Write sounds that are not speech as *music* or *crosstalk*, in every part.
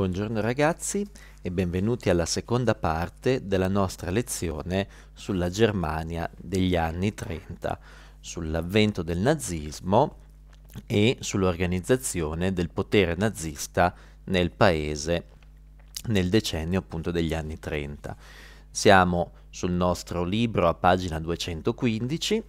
Buongiorno ragazzi e benvenuti alla seconda parte della nostra lezione sulla Germania degli anni 30, sull'avvento del nazismo e sull'organizzazione del potere nazista nel paese nel decennio appunto degli anni 30. Siamo sul nostro libro a pagina 215.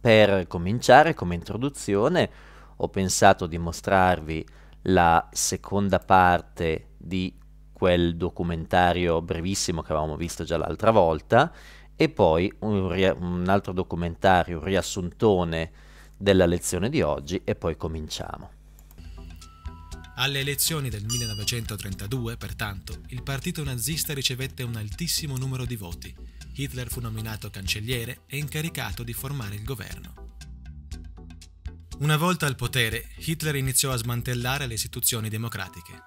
Per cominciare come introduzione ho pensato di mostrarvi la seconda parte di quel documentario brevissimo che avevamo visto già l'altra volta e poi un, ria- un altro documentario, un riassuntone della lezione di oggi e poi cominciamo. Alle elezioni del 1932, pertanto, il partito nazista ricevette un altissimo numero di voti. Hitler fu nominato cancelliere e incaricato di formare il governo. Una volta al potere, Hitler iniziò a smantellare le istituzioni democratiche.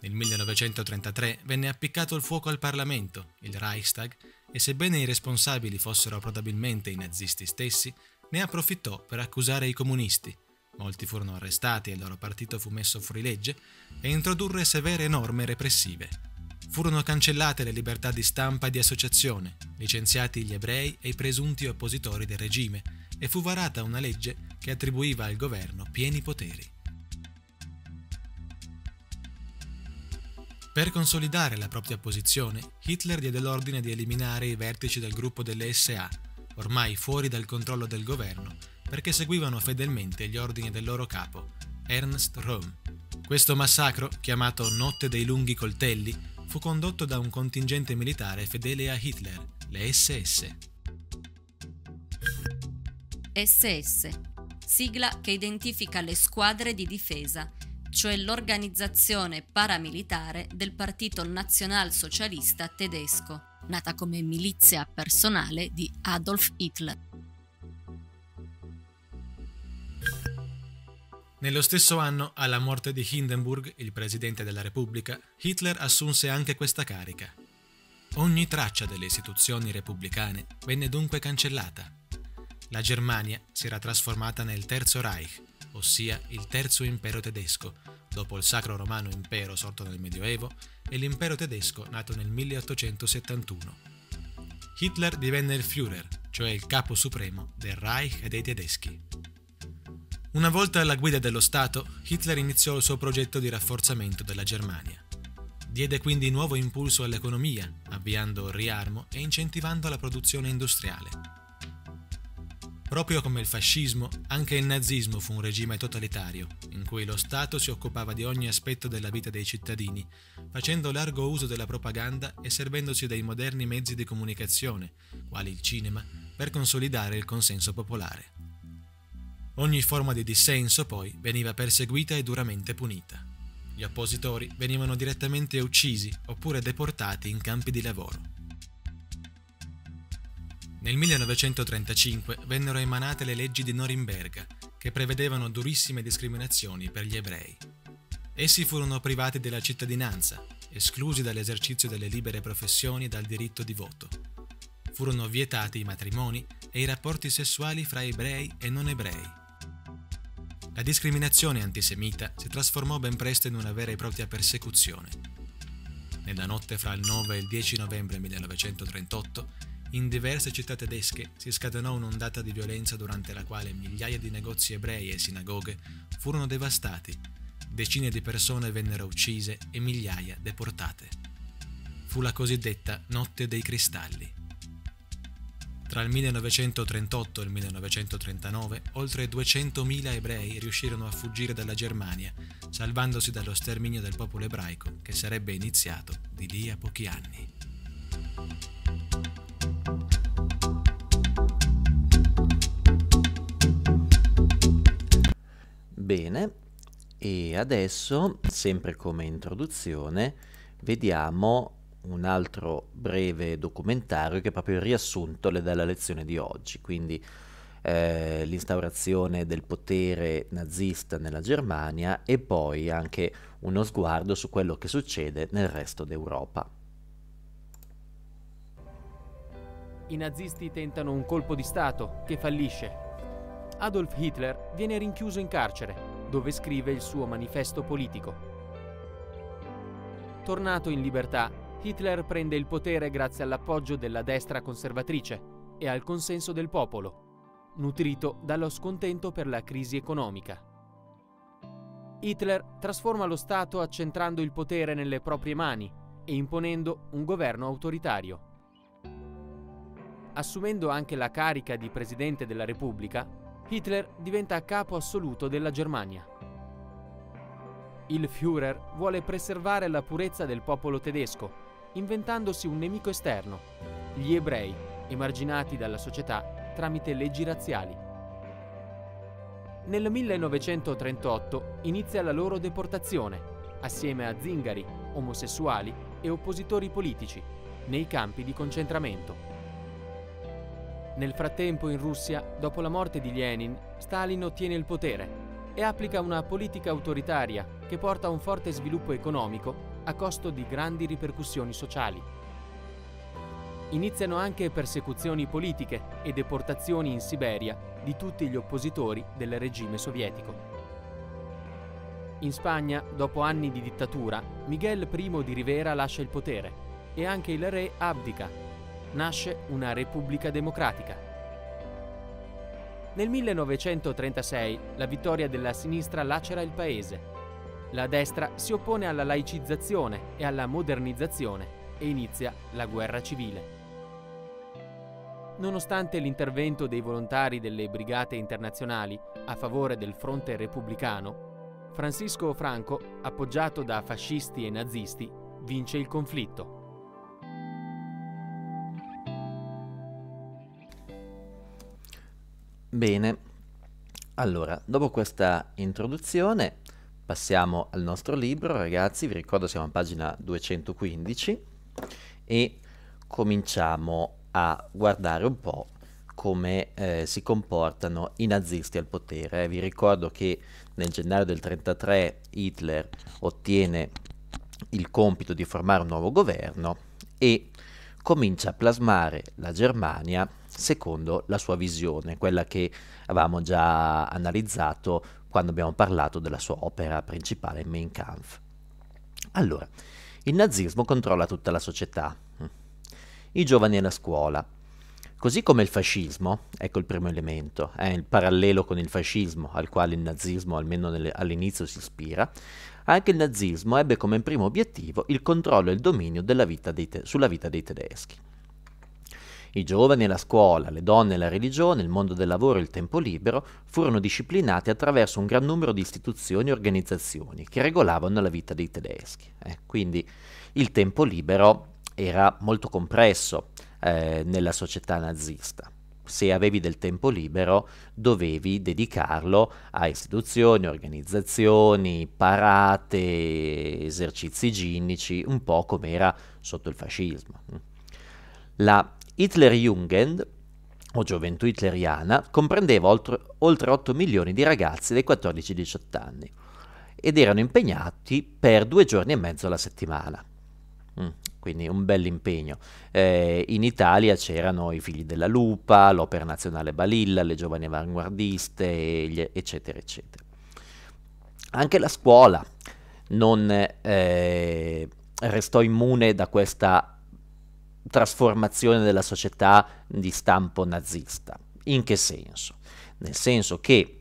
Nel 1933 venne appiccato il fuoco al Parlamento, il Reichstag, e sebbene i responsabili fossero probabilmente i nazisti stessi, ne approfittò per accusare i comunisti. Molti furono arrestati e il loro partito fu messo fuori legge e introdurre severe norme repressive. Furono cancellate le libertà di stampa e di associazione, licenziati gli ebrei e i presunti oppositori del regime e fu varata una legge che attribuiva al governo pieni poteri. Per consolidare la propria posizione, Hitler diede l'ordine di eliminare i vertici del gruppo delle SA, ormai fuori dal controllo del governo, perché seguivano fedelmente gli ordini del loro capo, Ernst Röhm. Questo massacro, chiamato Notte dei lunghi coltelli, fu condotto da un contingente militare fedele a Hitler, le SS. SS, sigla che identifica le squadre di difesa, cioè l'organizzazione paramilitare del Partito Nazionalsocialista tedesco, nata come milizia personale di Adolf Hitler. Nello stesso anno, alla morte di Hindenburg, il presidente della Repubblica, Hitler assunse anche questa carica. Ogni traccia delle istituzioni repubblicane venne dunque cancellata la Germania si era trasformata nel Terzo Reich, ossia il Terzo Impero tedesco, dopo il Sacro Romano Impero sorto nel Medioevo e l'impero tedesco nato nel 1871. Hitler divenne il Führer, cioè il capo supremo del Reich e dei tedeschi. Una volta alla guida dello Stato, Hitler iniziò il suo progetto di rafforzamento della Germania. Diede quindi nuovo impulso all'economia, avviando il riarmo e incentivando la produzione industriale. Proprio come il fascismo, anche il nazismo fu un regime totalitario, in cui lo Stato si occupava di ogni aspetto della vita dei cittadini, facendo largo uso della propaganda e servendosi dei moderni mezzi di comunicazione, quali il cinema, per consolidare il consenso popolare. Ogni forma di dissenso, poi, veniva perseguita e duramente punita. Gli oppositori venivano direttamente uccisi oppure deportati in campi di lavoro. Nel 1935 vennero emanate le leggi di Norimberga, che prevedevano durissime discriminazioni per gli ebrei. Essi furono privati della cittadinanza, esclusi dall'esercizio delle libere professioni e dal diritto di voto. Furono vietati i matrimoni e i rapporti sessuali fra ebrei e non ebrei. La discriminazione antisemita si trasformò ben presto in una vera e propria persecuzione. Nella notte fra il 9 e il 10 novembre 1938 in diverse città tedesche si scatenò un'ondata di violenza durante la quale migliaia di negozi ebrei e sinagoghe furono devastati, decine di persone vennero uccise e migliaia deportate. Fu la cosiddetta Notte dei Cristalli. Tra il 1938 e il 1939 oltre 200.000 ebrei riuscirono a fuggire dalla Germania, salvandosi dallo sterminio del popolo ebraico che sarebbe iniziato di lì a pochi anni. Bene, e adesso, sempre come introduzione, vediamo un altro breve documentario che è proprio il riassunto della lezione di oggi, quindi eh, l'instaurazione del potere nazista nella Germania e poi anche uno sguardo su quello che succede nel resto d'Europa. I nazisti tentano un colpo di Stato che fallisce Adolf Hitler viene rinchiuso in carcere, dove scrive il suo manifesto politico. tornato in libertà, Hitler prende il potere grazie all'appoggio della destra conservatrice e al consenso del popolo, nutrito dallo scontento per la crisi economica. Hitler trasforma lo Stato accentrando il potere nelle proprie mani e imponendo un governo autoritario. Assumendo anche la carica di Presidente della Repubblica, Hitler diventa capo assoluto della Germania. Il Führer vuole preservare la purezza del popolo tedesco, inventandosi un nemico esterno, gli ebrei, emarginati dalla società tramite leggi razziali. Nel 1938 inizia la loro deportazione, assieme a zingari, omosessuali e oppositori politici, nei campi di concentramento. Nel frattempo in Russia, dopo la morte di Lenin, Stalin ottiene il potere e applica una politica autoritaria che porta a un forte sviluppo economico a costo di grandi ripercussioni sociali. Iniziano anche persecuzioni politiche e deportazioni in Siberia di tutti gli oppositori del regime sovietico. In Spagna, dopo anni di dittatura, Miguel I di Rivera lascia il potere e anche il re abdica nasce una Repubblica Democratica. Nel 1936 la vittoria della sinistra lacera il paese. La destra si oppone alla laicizzazione e alla modernizzazione e inizia la guerra civile. Nonostante l'intervento dei volontari delle brigate internazionali a favore del fronte repubblicano, Francisco Franco, appoggiato da fascisti e nazisti, vince il conflitto. Bene, allora, dopo questa introduzione passiamo al nostro libro, ragazzi, vi ricordo siamo a pagina 215 e cominciamo a guardare un po' come eh, si comportano i nazisti al potere. Vi ricordo che nel gennaio del 1933 Hitler ottiene il compito di formare un nuovo governo e comincia a plasmare la Germania secondo la sua visione, quella che avevamo già analizzato quando abbiamo parlato della sua opera principale Mein Kampf. Allora, il nazismo controlla tutta la società, i giovani e la scuola, così come il fascismo, ecco il primo elemento, è il parallelo con il fascismo al quale il nazismo almeno nelle, all'inizio si ispira, anche il nazismo ebbe come primo obiettivo il controllo e il dominio vita te- sulla vita dei tedeschi. I giovani e la scuola, le donne e la religione, il mondo del lavoro e il tempo libero furono disciplinati attraverso un gran numero di istituzioni e organizzazioni che regolavano la vita dei tedeschi. Eh, quindi il tempo libero era molto compresso eh, nella società nazista. Se avevi del tempo libero dovevi dedicarlo a istituzioni, organizzazioni, parate, esercizi ginnici, un po' come era sotto il fascismo. La Hitlerjugend, o gioventù hitleriana, comprendeva oltre, oltre 8 milioni di ragazzi dai 14 ai 18 anni ed erano impegnati per due giorni e mezzo alla settimana. Mm, quindi un bel impegno. Eh, in Italia c'erano i figli della Lupa, l'Opera Nazionale Balilla, le giovani avanguardiste, gli, eccetera, eccetera. Anche la scuola non eh, restò immune da questa trasformazione della società di stampo nazista. In che senso? Nel senso che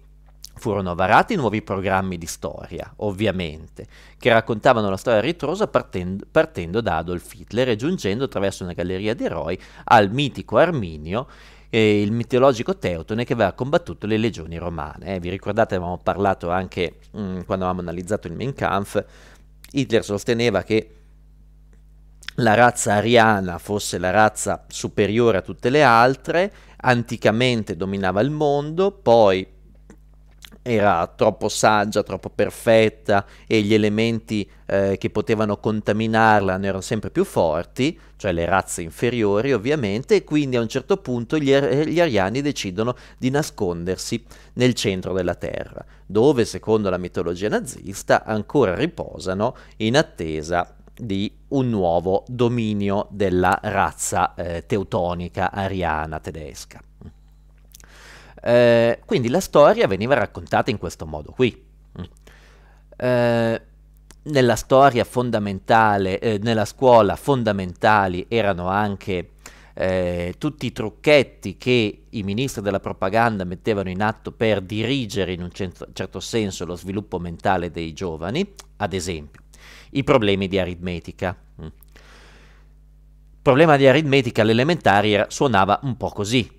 furono varati nuovi programmi di storia, ovviamente, che raccontavano la storia ritrosa partendo, partendo da Adolf Hitler e giungendo attraverso una galleria di eroi al mitico Arminio, eh, il mitologico Teutone che aveva combattuto le legioni romane. Eh, vi ricordate, avevamo parlato anche mh, mm, quando avevamo analizzato il Mein Kampf, Hitler sosteneva che la razza ariana fosse la razza superiore a tutte le altre, anticamente dominava il mondo, poi era troppo saggia, troppo perfetta e gli elementi eh, che potevano contaminarla erano sempre più forti, cioè le razze inferiori ovviamente, e quindi a un certo punto gli, gli ariani decidono di nascondersi nel centro della Terra, dove secondo la mitologia nazista ancora riposano in attesa di un nuovo dominio della razza eh, teutonica ariana tedesca. Eh, quindi la storia veniva raccontata in questo modo qui. Eh, nella storia fondamentale, eh, nella scuola fondamentali erano anche eh, tutti i trucchetti che i ministri della propaganda mettevano in atto per dirigere in un certo, certo senso lo sviluppo mentale dei giovani, ad esempio i problemi di aritmetica. Il mm. problema di aritmetica all'elementare suonava un po' così.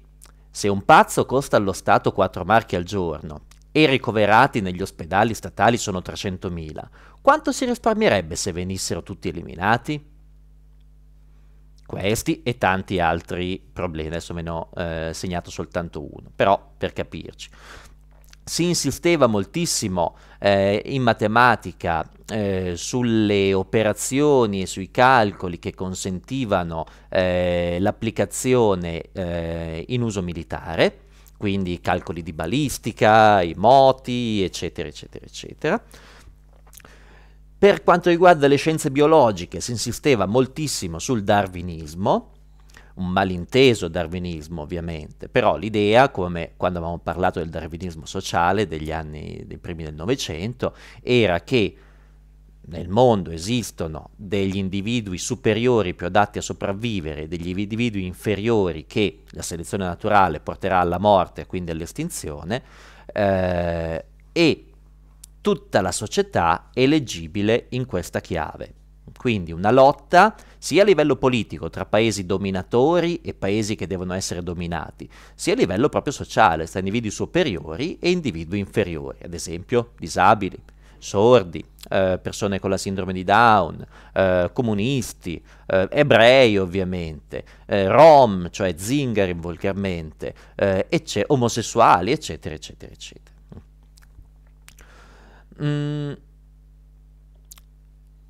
Se un pazzo costa allo Stato 4 marchi al giorno e i ricoverati negli ospedali statali sono 300.000, quanto si risparmierebbe se venissero tutti eliminati? Questi e tanti altri problemi, adesso me ne ho eh, segnato soltanto uno, però per capirci. Si insisteva moltissimo eh, in matematica eh, sulle operazioni e sui calcoli che consentivano eh, l'applicazione eh, in uso militare, quindi calcoli di balistica, i moti, eccetera, eccetera, eccetera. Per quanto riguarda le scienze biologiche si insisteva moltissimo sul darwinismo, un malinteso darwinismo ovviamente, però l'idea, come quando avevamo parlato del darwinismo sociale degli anni dei primi del Novecento, era che nel mondo esistono degli individui superiori più adatti a sopravvivere degli individui inferiori che la selezione naturale porterà alla morte quindi all'estinzione, eh, e tutta la società è leggibile in questa chiave. Quindi una lotta sia a livello politico tra paesi dominatori e paesi che devono essere dominati, sia a livello proprio sociale, tra individui superiori e individui inferiori, ad esempio disabili, sordi, eh, persone con la sindrome di Down, eh, comunisti, eh, ebrei ovviamente, eh, rom, cioè zingari volgarmente, eh, ecce- omosessuali, eccetera, eccetera, eccetera. Mm.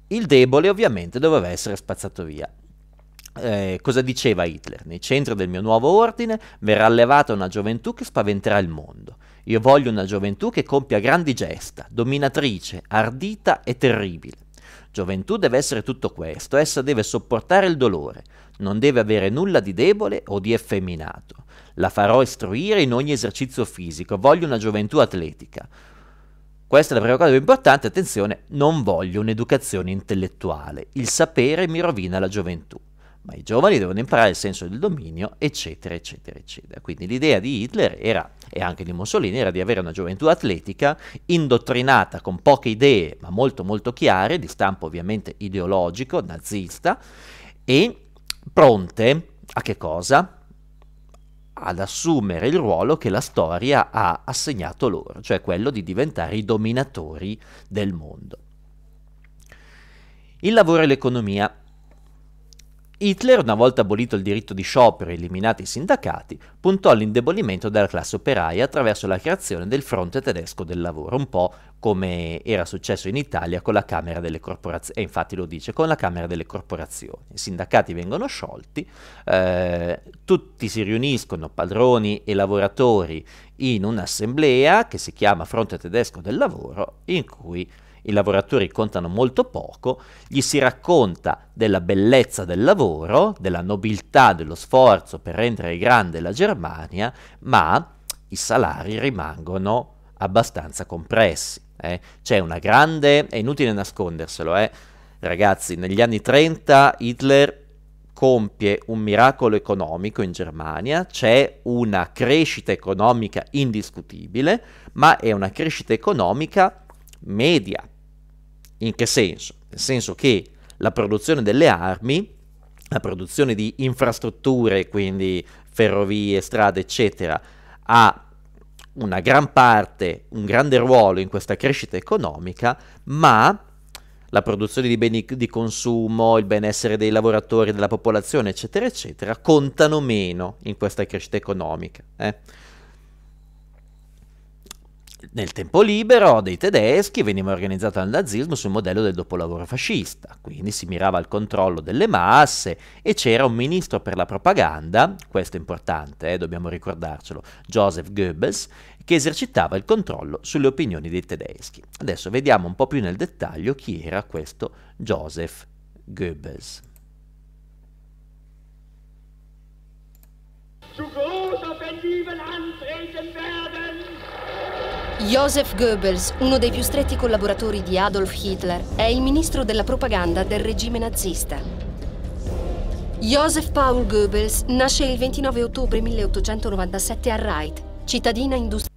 Il debole ovviamente doveva essere spazzato via. Eh, cosa diceva Hitler? Nei centri del mio nuovo ordine verrà allevata una gioventù che spaventerà il mondo. Io voglio una gioventù che compia grandi gesta, dominatrice, ardita e terribile. Gioventù deve essere tutto questo, essa deve sopportare il dolore, non deve avere nulla di debole o di effeminato. La farò istruire in ogni esercizio fisico, voglio una gioventù atletica. Questa è la prima cosa più importante, attenzione, non voglio un'educazione intellettuale, il sapere mi rovina la gioventù, ma i giovani devono imparare il senso del dominio, eccetera, eccetera, eccetera. Quindi l'idea di Hitler era, e anche di Mussolini, era di avere una gioventù atletica, indottrinata con poche idee, ma molto molto chiare, di stampo ovviamente ideologico, nazista, e pronte a che cosa? Ad assumere il ruolo che la storia ha assegnato loro, cioè quello di diventare i dominatori del mondo. Il lavoro e l'economia Hitler, una volta abolito il diritto di sciopero e eliminati i sindacati, puntò all'indebolimento della classe operaia attraverso la creazione del fronte tedesco del lavoro, un po' come era successo in Italia con la Camera delle Corporazioni, e infatti lo dice, con la Camera delle Corporazioni. I sindacati vengono sciolti, eh, tutti si riuniscono, padroni e lavoratori, in un'assemblea che si chiama Fronte tedesco del lavoro, in cui i lavoratori contano molto poco, gli si racconta della bellezza del lavoro, della nobiltà dello sforzo per rendere grande la Germania, ma i salari rimangono abbastanza compressi. Eh. C'è una grande, è inutile nasconderselo, eh. ragazzi, negli anni 30 Hitler compie un miracolo economico in Germania, c'è una crescita economica indiscutibile, ma è una crescita economica media, in che senso? Nel senso che la produzione delle armi, la produzione di infrastrutture, quindi ferrovie, strade, eccetera, ha una gran parte, un grande ruolo in questa crescita economica, ma la produzione di beni di consumo, il benessere dei lavoratori, della popolazione, eccetera, eccetera, contano meno in questa crescita economica. Eh? Nel tempo libero dei tedeschi veniva organizzato il nazismo sul modello del dopolavoro fascista, quindi si mirava al controllo delle masse e c'era un ministro per la propaganda, questo è importante, eh, dobbiamo ricordarcelo, Joseph Goebbels, che esercitava il controllo sulle opinioni dei tedeschi. Adesso vediamo un po' più nel dettaglio chi era questo Joseph Goebbels. Zu Großoffensiven antreten werden Joseph Goebbels, uno dei più stretti collaboratori di Adolf Hitler, è il ministro della propaganda del regime nazista. Joseph Paul Goebbels nasce il 29 ottobre 1897 a Reit, cittadina industriale.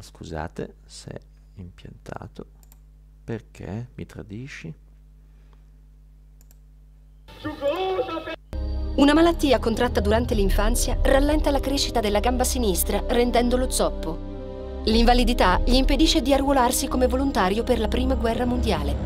Scusate se è impiantato. Perché mi tradisci? Una malattia contratta durante l'infanzia rallenta la crescita della gamba sinistra, rendendolo zoppo. L'invalidità gli impedisce di arruolarsi come volontario per la Prima Guerra Mondiale.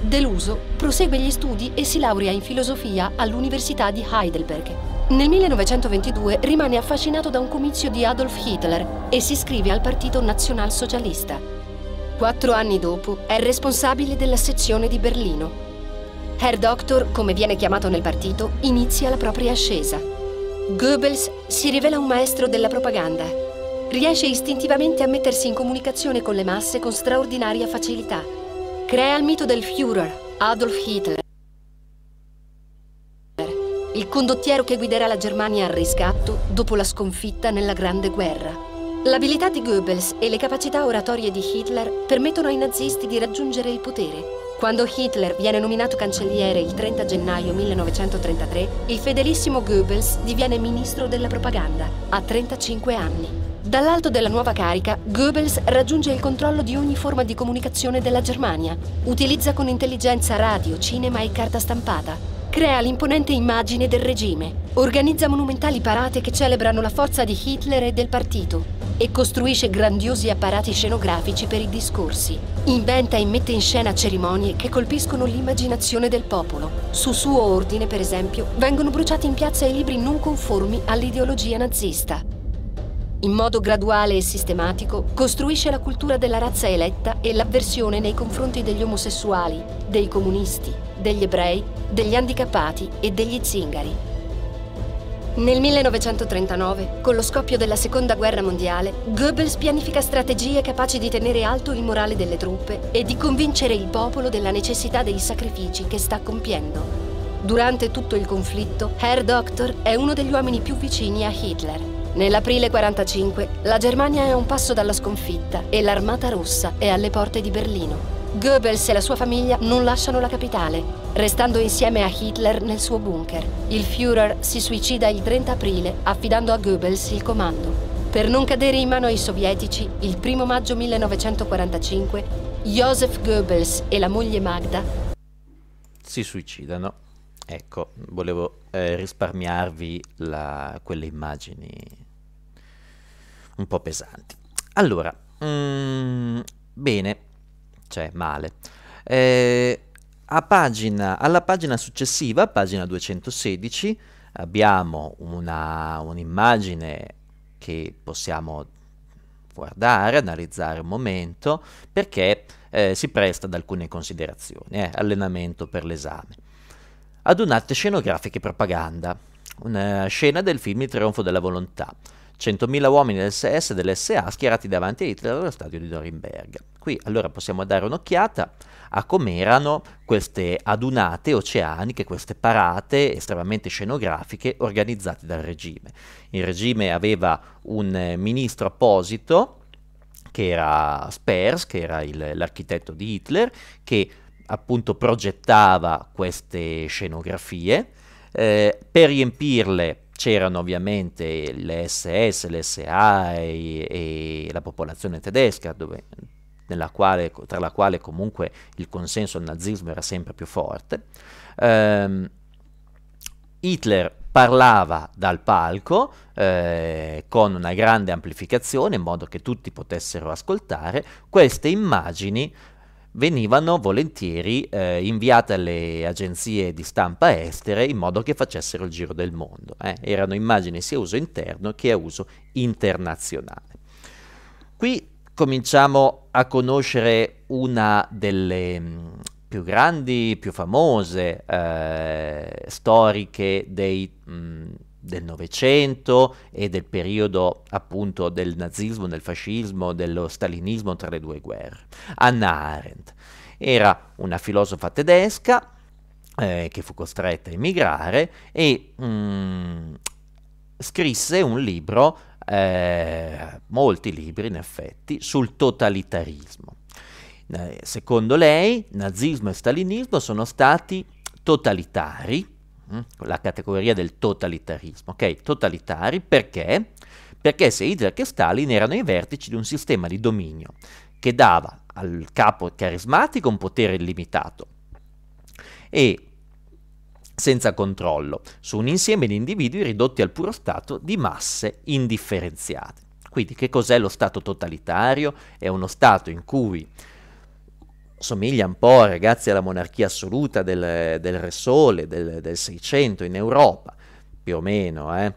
Deluso, prosegue gli studi e si laurea in filosofia all'Università di Heidelberg. Nel 1922 rimane affascinato da un comizio di Adolf Hitler e si iscrive al Partito Nazionalsocialista. Quattro anni dopo è responsabile della sezione di Berlino. Herr Doctor, come viene chiamato nel partito, inizia la propria ascesa. Goebbels si rivela un maestro della propaganda. Riesce istintivamente a mettersi in comunicazione con le masse con straordinaria facilità. Crea il mito del Führer, Adolf Hitler, il condottiero che guiderà la Germania al riscatto dopo la sconfitta nella Grande Guerra. L'abilità di Goebbels e le capacità oratorie di Hitler permettono ai nazisti di raggiungere il potere. Quando Hitler viene nominato cancelliere il 30 gennaio 1933, il fedelissimo Goebbels diviene ministro della propaganda, a 35 anni. Dall'alto della nuova carica, Goebbels raggiunge il controllo di ogni forma di comunicazione della Germania. Utilizza con intelligenza radio, cinema e carta stampata. Crea l'imponente immagine del regime. Organizza monumentali parate che celebrano la forza di Hitler e del partito e costruisce grandiosi apparati scenografici per i discorsi. Inventa e mette in scena cerimonie che colpiscono l'immaginazione del popolo. Su suo ordine, per esempio, vengono bruciati in piazza i libri non conformi all'ideologia nazista. In modo graduale e sistematico costruisce la cultura della razza eletta e l'avversione nei confronti degli omosessuali, dei comunisti, degli ebrei, degli handicappati e degli zingari. Nel 1939, con lo scoppio della Seconda Guerra Mondiale, Goebbels pianifica strategie capaci di tenere alto il morale delle truppe e di convincere il popolo della necessità dei sacrifici che sta compiendo. Durante tutto il conflitto, Herr Doctor è uno degli uomini più vicini a Hitler. Nell'aprile 45, la Germania è a un passo dalla sconfitta e l'Armata Rossa è alle porte di Berlino. Goebbels e la sua famiglia non lasciano la capitale, restando insieme a Hitler nel suo bunker. Il Führer si suicida il 30 aprile affidando a Goebbels il comando. Per non cadere in mano ai sovietici, il 1 maggio 1945, Joseph Goebbels e la moglie Magda si suicidano. Ecco, volevo eh, risparmiarvi la, quelle immagini un po' pesanti. Allora, mm, bene, cioè male. Eh, pagina, alla pagina successiva, pagina 216, abbiamo una, un'immagine che possiamo guardare, analizzare un momento, perché eh, si presta ad alcune considerazioni, eh, allenamento per l'esame. Adunate scenografiche propaganda, una scena del film Il trionfo della volontà. 100.000 uomini del SS e dell'SA schierati davanti a Hitler allo stadio di Norimberga. Qui allora possiamo dare un'occhiata a com'erano queste adunate oceaniche, queste parate estremamente scenografiche organizzate dal regime. Il regime aveva un ministro apposito che era Spers, che era il, l'architetto di Hitler, che appunto progettava queste scenografie. Eh, per riempirle c'erano ovviamente le SS, l'SA e, e la popolazione tedesca, dove, quale, tra la quale comunque il consenso al nazismo era sempre più forte. Um, Hitler parlava dal palco eh, con una grande amplificazione in modo che tutti potessero ascoltare queste immagini venivano volentieri eh, inviate alle agenzie di stampa estere in modo che facessero il giro del mondo. Eh. Erano immagini sia a uso interno che a uso internazionale. Qui cominciamo a conoscere una delle mm, più grandi, più famose eh, storiche dei... Mh, mm, del Novecento e del periodo appunto del nazismo, del fascismo, dello stalinismo tra le due guerre. Anna Arendt era una filosofa tedesca, eh, che fu costretta a emigrare e mm, scrisse un libro, eh, molti libri in effetti, sul totalitarismo. Eh, secondo lei, nazismo e stalinismo sono stati totalitari, la categoria del totalitarismo, ok? Totalitari perché? Perché sia Hitler che Stalin erano i vertici di un sistema di dominio che dava al capo carismatico un potere illimitato e senza controllo su un insieme di individui ridotti al puro stato di masse indifferenziate. Quindi che cos'è lo Stato totalitario? È uno Stato in cui somiglia un po', ragazzi, alla monarchia assoluta del, del Re Sole del, 600 in Europa, più o meno, eh?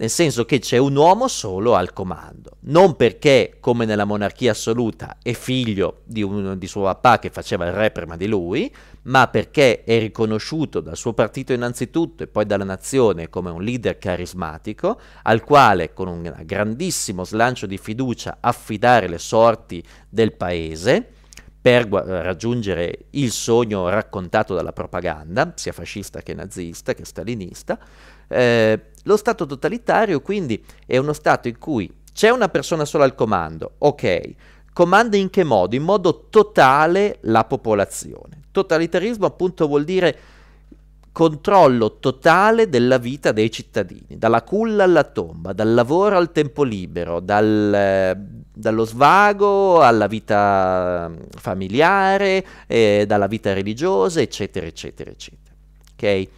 nel senso che c'è un uomo solo al comando, non perché, come nella monarchia assoluta, è figlio di, un, di suo papà che faceva il re prima di lui, ma perché è riconosciuto dal suo partito innanzitutto e poi dalla nazione come un leader carismatico, al quale con un grandissimo slancio di fiducia affidare le sorti del paese, per raggiungere il sogno raccontato dalla propaganda, sia fascista che nazista che stalinista. Eh, lo Stato totalitario quindi è uno Stato in cui c'è una persona sola al comando, ok, comanda in che modo? In modo totale la popolazione. Totalitarismo appunto vuol dire controllo totale della vita dei cittadini, dalla culla alla tomba, dal lavoro al tempo libero, dal, eh, dallo svago alla vita familiare, eh, dalla vita religiosa, eccetera, eccetera, eccetera. Ok?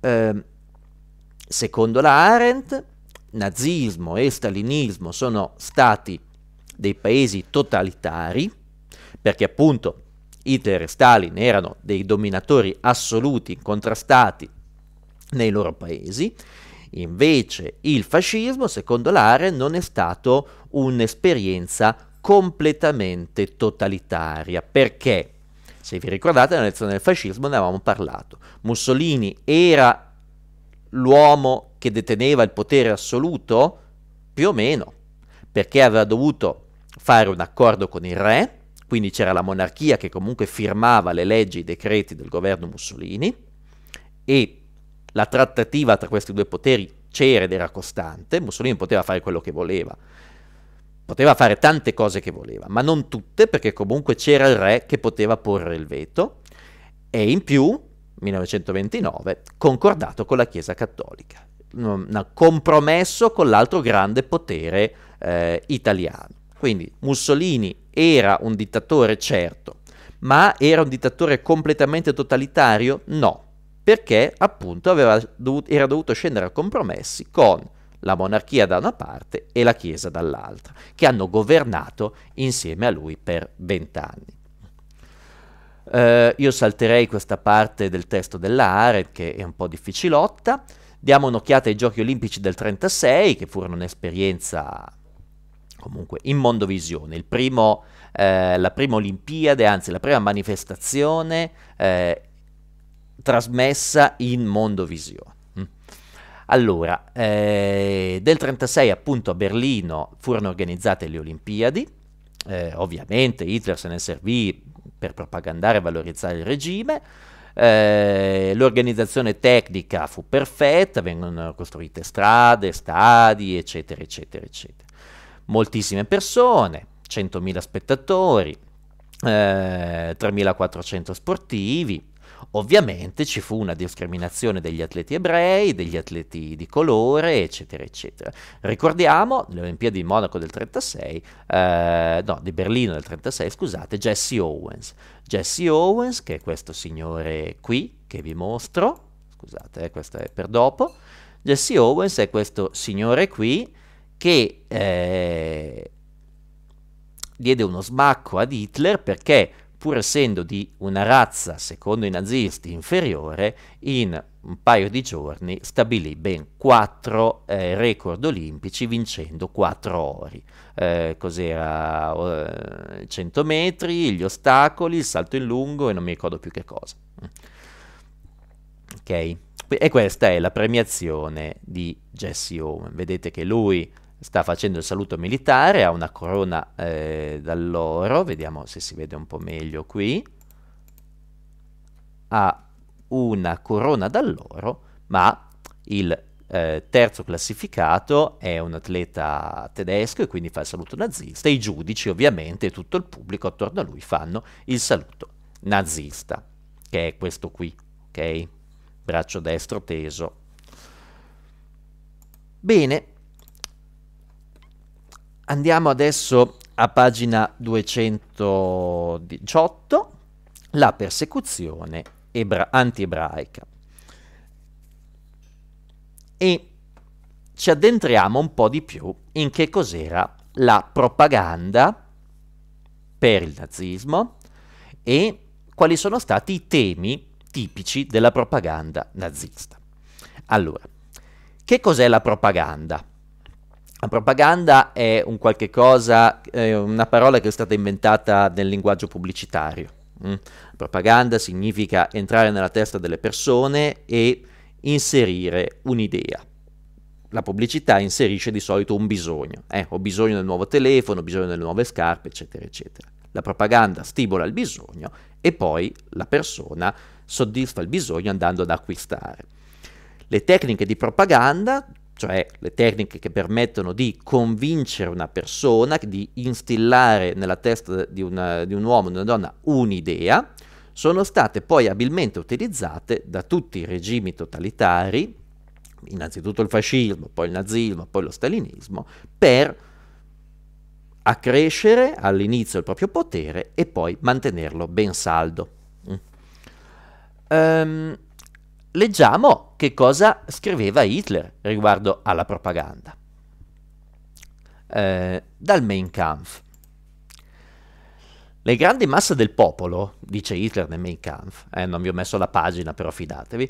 Eh, secondo la Arendt, nazismo e stalinismo sono stati dei paesi totalitari, perché appunto Hitler e Stalin erano dei dominatori assoluti, incontrastati nei loro paesi, invece il fascismo, secondo l'Are, non è stato un'esperienza completamente totalitaria, perché, se vi ricordate, nella lezione del fascismo ne avevamo parlato, Mussolini era l'uomo che deteneva il potere assoluto? Più o meno, perché aveva dovuto fare un accordo con il re, quindi c'era la monarchia che comunque firmava le leggi e i decreti del governo Mussolini e la trattativa tra questi due poteri c'era ed era costante, Mussolini poteva fare quello che voleva, poteva fare tante cose che voleva, ma non tutte perché comunque c'era il re che poteva porre il veto. E in più, 1929, concordato con la Chiesa Cattolica, un compromesso con l'altro grande potere eh, italiano. Quindi Mussolini era un dittatore, certo, ma era un dittatore completamente totalitario? No, perché appunto dovuto, era dovuto scendere a compromessi con la monarchia da una parte e la Chiesa dall'altra, che hanno governato insieme a lui per vent'anni. Uh, io salterei questa parte del testo dell'Are, che è un po' difficilotta. Diamo un'occhiata ai Giochi Olimpici del 1936, che furono un'esperienza comunque in Mondovisione, il primo, eh, la prima Olimpiade, anzi la prima manifestazione eh, trasmessa in Mondovisione. Mm. Allora, eh, del 36 appunto a Berlino furono organizzate le Olimpiadi, eh, ovviamente Hitler se ne servì per propagandare e valorizzare il regime, eh, l'organizzazione tecnica fu perfetta, vengono costruite strade, stadi, eccetera, eccetera, eccetera moltissime persone, 100.000 spettatori, eh, 3.400 sportivi. Ovviamente ci fu una discriminazione degli atleti ebrei, degli atleti di colore, eccetera, eccetera. Ricordiamo le Olimpiadi di Monaco del 36, eh, no, di Berlino del 36, scusate, Jesse Owens. Jesse Owens, che è questo signore qui, che vi mostro, scusate, eh, questo è per dopo. Jesse Owens è questo signore qui, che eh, diede uno smacco ad Hitler perché pur essendo di una razza, secondo i nazisti, inferiore, in un paio di giorni stabilì ben quattro eh, record olimpici vincendo quattro ori. Eh, cos'era? Eh, 100 metri, gli ostacoli, il salto in lungo e non mi ricordo più che cosa. Ok? E questa è la premiazione di Jesse Owen. Vedete che lui sta facendo il saluto militare, ha una corona eh, d'alloro, vediamo se si vede un po' meglio qui, ha una corona d'alloro, ma il eh, terzo classificato è un atleta tedesco e quindi fa il saluto nazista. I giudici, ovviamente, e tutto il pubblico attorno a lui fanno il saluto nazista, che è questo qui, ok? Braccio destro teso. Bene, andiamo adesso a pagina 218, la persecuzione ebra- anti-ebraica. E ci addentriamo un po' di più in che cos'era la propaganda per il nazismo e quali sono stati i temi tipici della propaganda nazista. Allora, che cos'è la propaganda? La propaganda è un qualche cosa, una parola che è stata inventata nel linguaggio pubblicitario. Mm? Propaganda significa entrare nella testa delle persone e inserire un'idea. La pubblicità inserisce di solito un bisogno. Eh, ho bisogno del nuovo telefono, ho bisogno delle nuove scarpe, eccetera, eccetera. La propaganda stimola il bisogno e poi la persona soddisfa il bisogno andando ad acquistare. Le tecniche di propaganda cioè le tecniche che permettono di convincere una persona, di instillare nella testa di, una, di un uomo, di una donna, un'idea, sono state poi abilmente utilizzate da tutti i regimi totalitari, innanzitutto il fascismo, poi il nazismo, poi lo stalinismo, per accrescere all'inizio il proprio potere e poi mantenerlo ben saldo. Um, leggiamo che cosa scriveva Hitler riguardo alla propaganda. Eh, dal Mein Kampf. Le grandi masse del popolo, dice Hitler nel Mein Kampf, eh, non vi ho messo la pagina però fidatevi,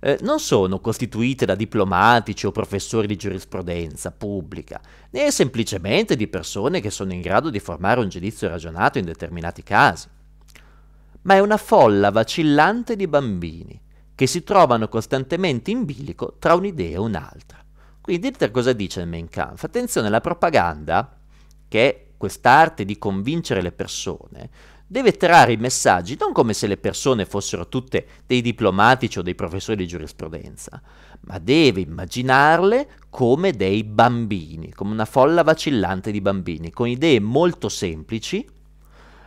eh, non sono costituite da diplomatici o professori di giurisprudenza pubblica, né semplicemente di persone che sono in grado di formare un giudizio ragionato in determinati casi, ma è una folla vacillante di bambini che si trovano costantemente in bilico tra un'idea e un'altra. Quindi Hitler cosa dice nel Mein Kampf? Attenzione, la propaganda, che è quest'arte di convincere le persone, deve trarre i messaggi non come se le persone fossero tutte dei diplomatici o dei professori di giurisprudenza, ma deve immaginarle come dei bambini, come una folla vacillante di bambini, con idee molto semplici,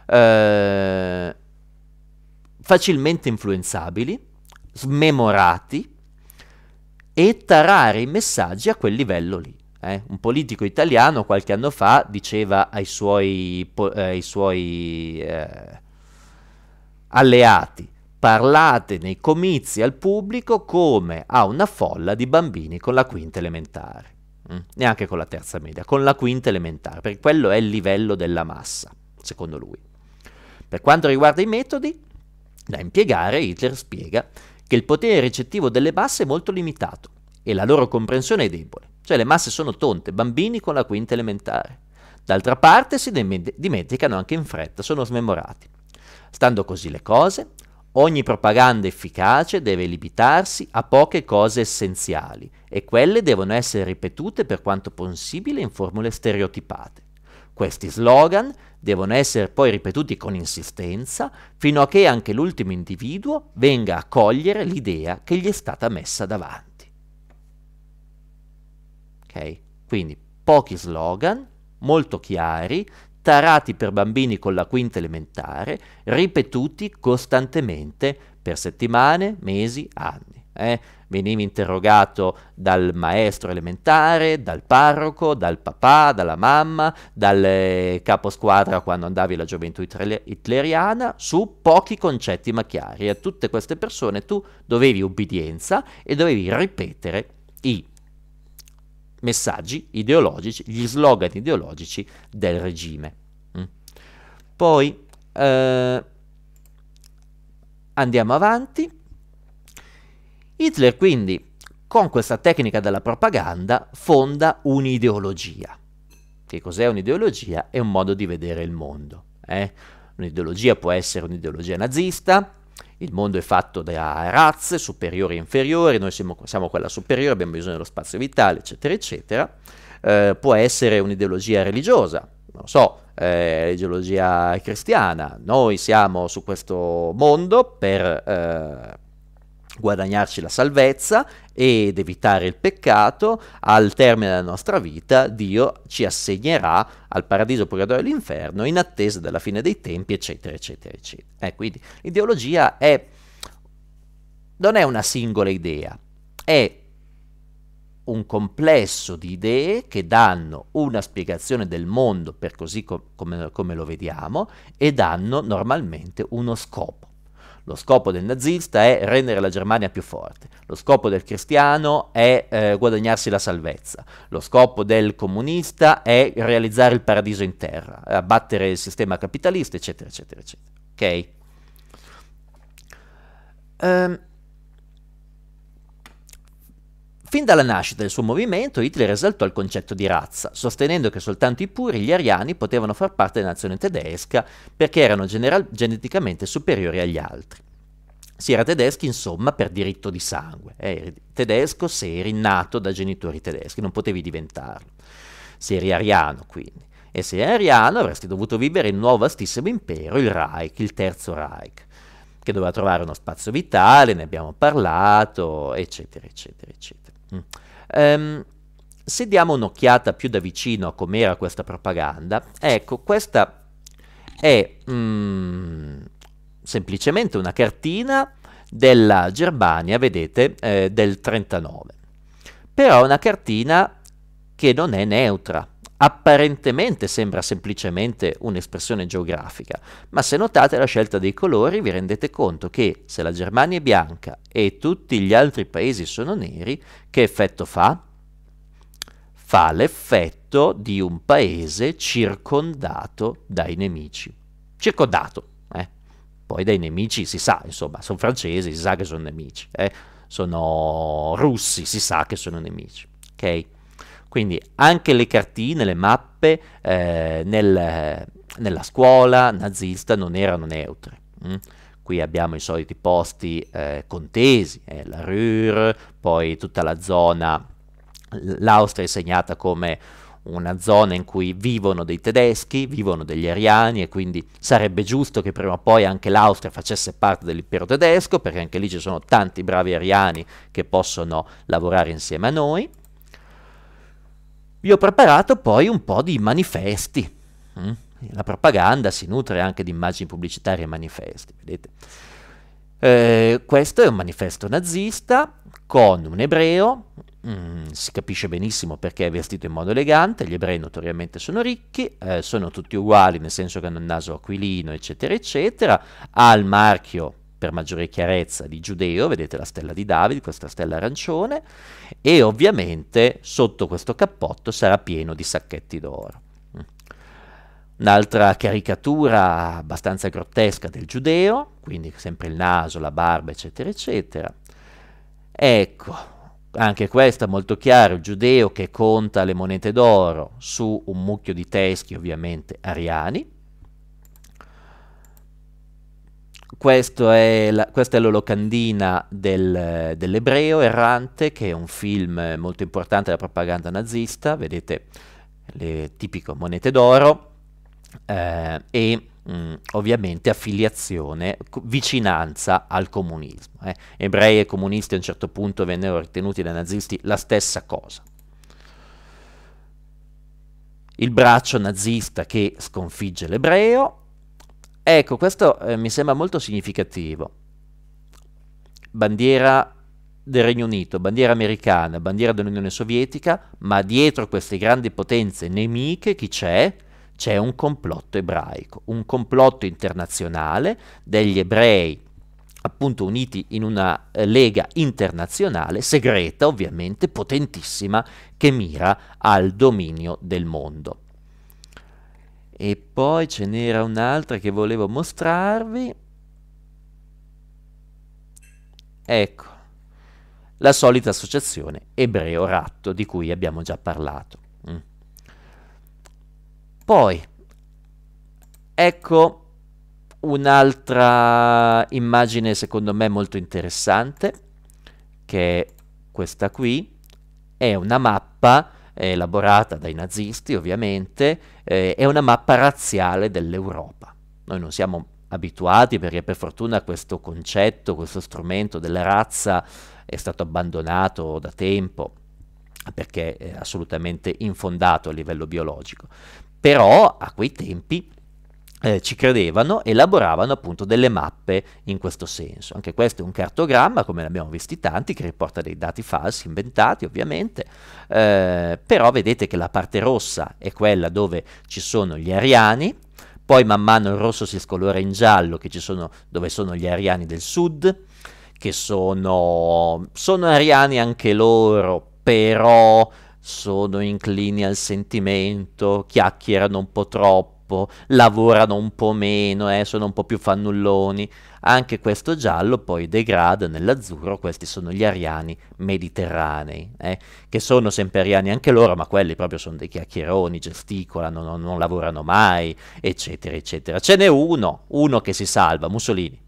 eh, facilmente influenzabili, smemorati e tarare i messaggi a quel livello lì. Eh? Un politico italiano qualche anno fa diceva ai suoi, po- eh, ai suoi eh, alleati parlate nei comizi al pubblico come a una folla di bambini con la quinta elementare, mm? neanche con la terza media, con la quinta elementare, perché quello è il livello della massa, secondo lui. Per quanto riguarda i metodi da impiegare, Hitler spiega che il potere ricettivo delle masse è molto limitato e la loro comprensione è debole, cioè le masse sono tonte, bambini con la quinta elementare. D'altra parte si dimenticano anche in fretta, sono smemorati. Stando così le cose, ogni propaganda efficace deve limitarsi a poche cose essenziali e quelle devono essere ripetute per quanto possibile in formule stereotipate. Questi slogan devono essere poi ripetuti con insistenza fino a che anche l'ultimo individuo venga a cogliere l'idea che gli è stata messa davanti. Ok? Quindi pochi slogan, molto chiari, tarati per bambini con la quinta elementare, ripetuti costantemente per settimane, mesi, anni. Eh? Venivi interrogato dal maestro elementare, dal parroco, dal papà, dalla mamma, dal eh, capo squadra quando andavi alla gioventù hitleriana, su pochi concetti ma chiari. A tutte queste persone tu dovevi ubbidienza e dovevi ripetere i messaggi ideologici, gli slogan ideologici del regime. Mm. Poi eh, andiamo avanti. Hitler quindi, con questa tecnica della propaganda, fonda un'ideologia. Che cos'è un'ideologia? È un modo di vedere il mondo. Eh? Un'ideologia può essere un'ideologia nazista, il mondo è fatto da razze superiori e inferiori, noi siamo, siamo quella superiore, abbiamo bisogno dello spazio vitale, eccetera, eccetera. Eh, può essere un'ideologia religiosa, non so, eh, l'ideologia cristiana, noi siamo su questo mondo per eh, guadagnarci la salvezza ed evitare il peccato, al termine della nostra vita Dio ci assegnerà al paradiso, purgatorio e all'inferno in attesa della fine dei tempi, eccetera, eccetera, eccetera. Eh, quindi l'ideologia è, non è una singola idea, è un complesso di idee che danno una spiegazione del mondo per così co- come, come lo vediamo e danno normalmente uno scopo. Lo scopo del nazista è rendere la Germania più forte, lo scopo del cristiano è eh, guadagnarsi la salvezza, lo scopo del comunista è realizzare il paradiso in terra, abbattere il sistema capitalista, eccetera, eccetera, eccetera. Ok? Um, Fin dalla nascita del suo movimento, Hitler esaltò il concetto di razza, sostenendo che soltanto i puri, gli ariani, potevano far parte della nazione tedesca perché erano general- geneticamente superiori agli altri. Si era tedeschi, insomma, per diritto di sangue. Eri tedesco se eri nato da genitori tedeschi, non potevi diventarlo. Se eri ariano, quindi. E se eri ariano avresti dovuto vivere un nuovo vastissimo impero, il Reich, il Terzo Reich che doveva trovare uno spazio vitale, ne abbiamo parlato, eccetera, eccetera, eccetera. Um, se diamo un'occhiata più da vicino a com'era questa propaganda, ecco, questa è mm, semplicemente una cartina della Germania, vedete, eh, del 39. Però è una cartina che non è neutra, apparentemente sembra semplicemente un'espressione geografica, ma se notate la scelta dei colori vi rendete conto che se la Germania è bianca e tutti gli altri paesi sono neri, che effetto fa? Fa l'effetto di un paese circondato dai nemici. Circondato, eh? Poi dai nemici si sa, insomma, sono francesi, si sa che sono nemici, eh? sono russi, si sa che sono nemici, ok? Quindi anche le cartine, le mappe eh, nel, nella scuola nazista non erano neutre. Hm? Qui abbiamo i soliti posti eh, contesi, eh, la Ruhr, poi tutta la zona, l'Austria è segnata come una zona in cui vivono dei tedeschi, vivono degli ariani e quindi sarebbe giusto che prima o poi anche l'Austria facesse parte dell'impero tedesco perché anche lì ci sono tanti bravi ariani che possono lavorare insieme a noi vi ho preparato poi un po' di manifesti. Mm? La propaganda si nutre anche di immagini pubblicitarie e manifesti, vedete? Eh, questo è un manifesto nazista con un ebreo, mm, si capisce benissimo perché è vestito in modo elegante, gli ebrei notoriamente sono ricchi, eh, sono tutti uguali nel senso che hanno il naso aquilino, eccetera, eccetera, ha il marchio per maggiore chiarezza di Giudeo, vedete la stella di Davide, questa stella arancione, e ovviamente sotto questo cappotto sarà pieno di sacchetti d'oro. Un'altra caricatura abbastanza grottesca del Giudeo, quindi sempre il naso, la barba, eccetera, eccetera. Ecco, anche questa molto chiara, il giudeo che conta le monete d'oro su un mucchio di teschi ovviamente ariani, È la, questa è l'olocandina del, dell'ebreo errante, che è un film molto importante della propaganda nazista, vedete le tipiche monete d'oro eh, e mh, mm, ovviamente affiliazione, vicinanza al comunismo. Eh. Ebrei e comunisti a un certo punto vennero ritenuti dai nazisti la stessa cosa. Il braccio nazista che sconfigge l'ebreo Ecco, questo eh, mi sembra molto significativo. Bandiera del Regno Unito, bandiera americana, bandiera dell'Unione Sovietica, ma dietro queste grandi potenze nemiche chi c'è? C'è un complotto ebraico, un complotto internazionale degli ebrei appunto uniti in una eh, lega internazionale, segreta ovviamente, potentissima, che mira al dominio del mondo. E poi ce n'era un'altra che volevo mostrarvi. Ecco, la solita associazione ebreo-ratto di cui abbiamo già parlato. Mm. Poi, ecco un'altra immagine secondo me molto interessante, che è questa qui, è una mappa elaborata dai nazisti ovviamente, eh, è una mappa razziale dell'Europa. Noi non siamo abituati perché per fortuna questo concetto, questo strumento della razza è stato abbandonato da tempo perché è assolutamente infondato a livello biologico. Però a quei tempi eh, ci credevano, elaboravano appunto delle mappe in questo senso. Anche questo è un cartogramma, come ne abbiamo visti tanti, che riporta dei dati falsi, inventati ovviamente, eh, però vedete che la parte rossa è quella dove ci sono gli ariani, poi man mano il rosso si scolora in giallo, sono, dove sono gli ariani del sud, che sono, sono ariani anche loro, però sono inclini al sentimento, chiacchierano un po' troppo, lavorano un po' meno, eh, sono un po' più fannulloni. Anche questo giallo poi degrada nell'azzurro, questi sono gli ariani mediterranei, eh, che sono sempre ariani anche loro, ma quelli proprio sono dei chiacchieroni, gesticolano, non, non lavorano mai, eccetera, eccetera. Ce n'è uno, uno che si salva, Mussolini.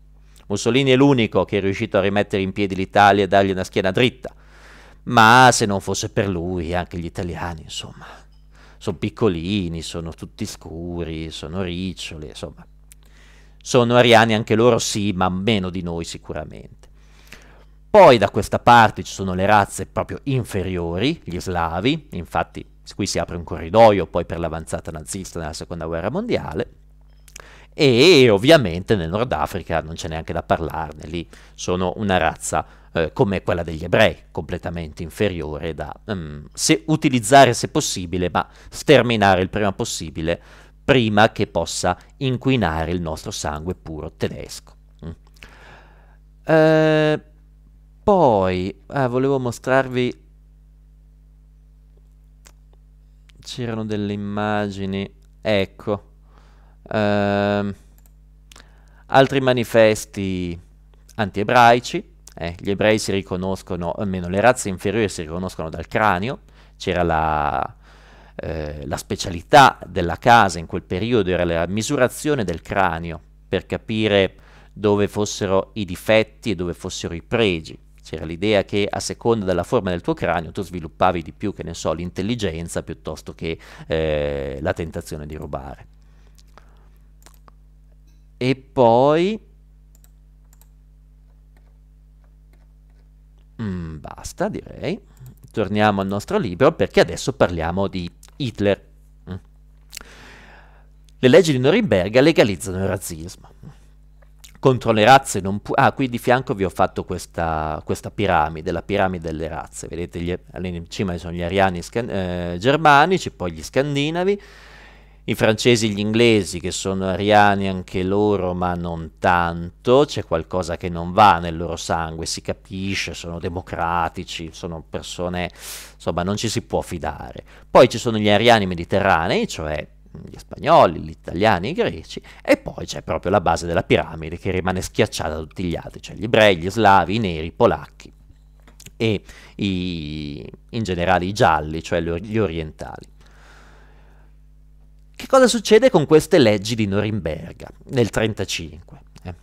Mussolini è l'unico che è riuscito a rimettere in piedi l'Italia e dargli una schiena dritta ma se non fosse per lui anche gli italiani, insomma, sono piccolini, sono tutti scuri, sono riccioli, insomma, sono ariani anche loro sì, ma meno di noi sicuramente. Poi da questa parte ci sono le razze proprio inferiori, gli slavi, infatti qui si apre un corridoio poi per l'avanzata nazista nella seconda guerra mondiale, e ovviamente nel Nord Africa non c'è neanche da parlarne, lì sono una razza eh, come quella degli ebrei, completamente inferiore da um, se, utilizzare se possibile, ma sterminare il prima possibile, prima che possa inquinare il nostro sangue puro tedesco. Mm. Eh, poi ah, volevo mostrarvi c'erano delle immagini ecco Uh, altri manifesti anti-ebraici, eh, gli ebrei si riconoscono, almeno le razze inferiori si riconoscono dal cranio, c'era la, eh, la specialità della casa in quel periodo, era la misurazione del cranio per capire dove fossero i difetti e dove fossero i pregi. C'era l'idea che a seconda della forma del tuo cranio tu sviluppavi di più, che ne so, l'intelligenza piuttosto che eh, la tentazione di rubare. E poi... Mm, basta, direi. Torniamo al nostro libro perché adesso parliamo di Hitler. Mm. Le leggi di Norimberga legalizzano il razzismo. Contro le razze non pu- Ah, qui di fianco vi ho fatto questa, questa piramide, la piramide delle razze. Vedete, gli, in cima ci sono gli ariani eh, germanici, poi gli scandinavi, i francesi e gli inglesi che sono ariani anche loro, ma non tanto, c'è qualcosa che non va nel loro sangue, si capisce, sono democratici, sono persone, insomma, non ci si può fidare. Poi ci sono gli ariani mediterranei, cioè gli spagnoli, gli italiani, i greci, e poi c'è proprio la base della piramide che rimane schiacciata da tutti gli altri, cioè gli ebrei, gli slavi, i neri, i polacchi e i, in generale i gialli, cioè gli orientali. Che cosa succede con queste leggi di Norimberga nel 1935? Eh?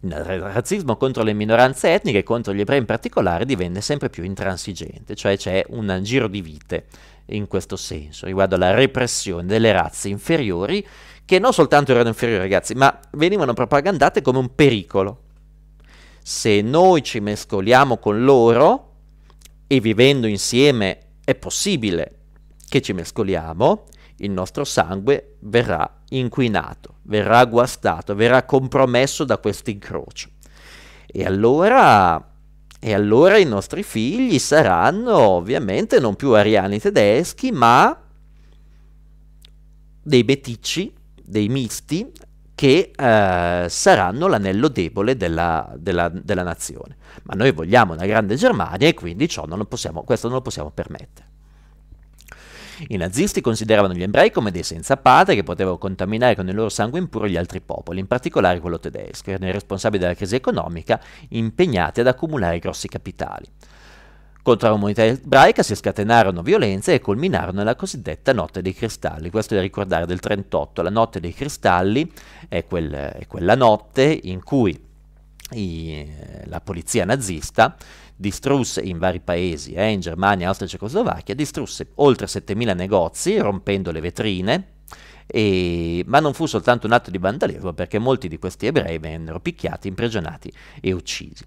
Il razzismo contro le minoranze etniche e contro gli ebrei in particolare divenne sempre più intransigente, cioè c'è un giro di vite in questo senso, riguardo alla repressione delle razze inferiori, che non soltanto erano inferiori ragazzi, ma venivano propagandate come un pericolo. Se noi ci mescoliamo con loro e vivendo insieme è possibile che ci mescoliamo, il nostro sangue verrà inquinato, verrà guastato, verrà compromesso da questo incrocio. E allora, e allora i nostri figli saranno ovviamente non più ariani tedeschi, ma dei beticci, dei misti, che eh, saranno l'anello debole della, della, della, nazione. Ma noi vogliamo una grande Germania e quindi non possiamo, questo non lo possiamo permettere. I nazisti consideravano gli ebrei come dei senza patria che potevano contaminare con il loro sangue impuro gli altri popoli, in particolare quello tedesco, erano i responsabili della crisi economica impegnati ad accumulare grossi capitali. Contro la comunità ebraica si scatenarono violenze e culminarono nella cosiddetta Notte dei Cristalli. Questo è da ricordare del 38. La Notte dei Cristalli è, quel, è quella notte in cui i, la polizia nazista distrusse in vari paesi, eh, in Germania, Austria e Cecoslovacchia, distrusse oltre 7.000 negozi rompendo le vetrine e, ma non fu soltanto un atto di vandalismo perché molti di questi ebrei vennero picchiati, imprigionati e uccisi.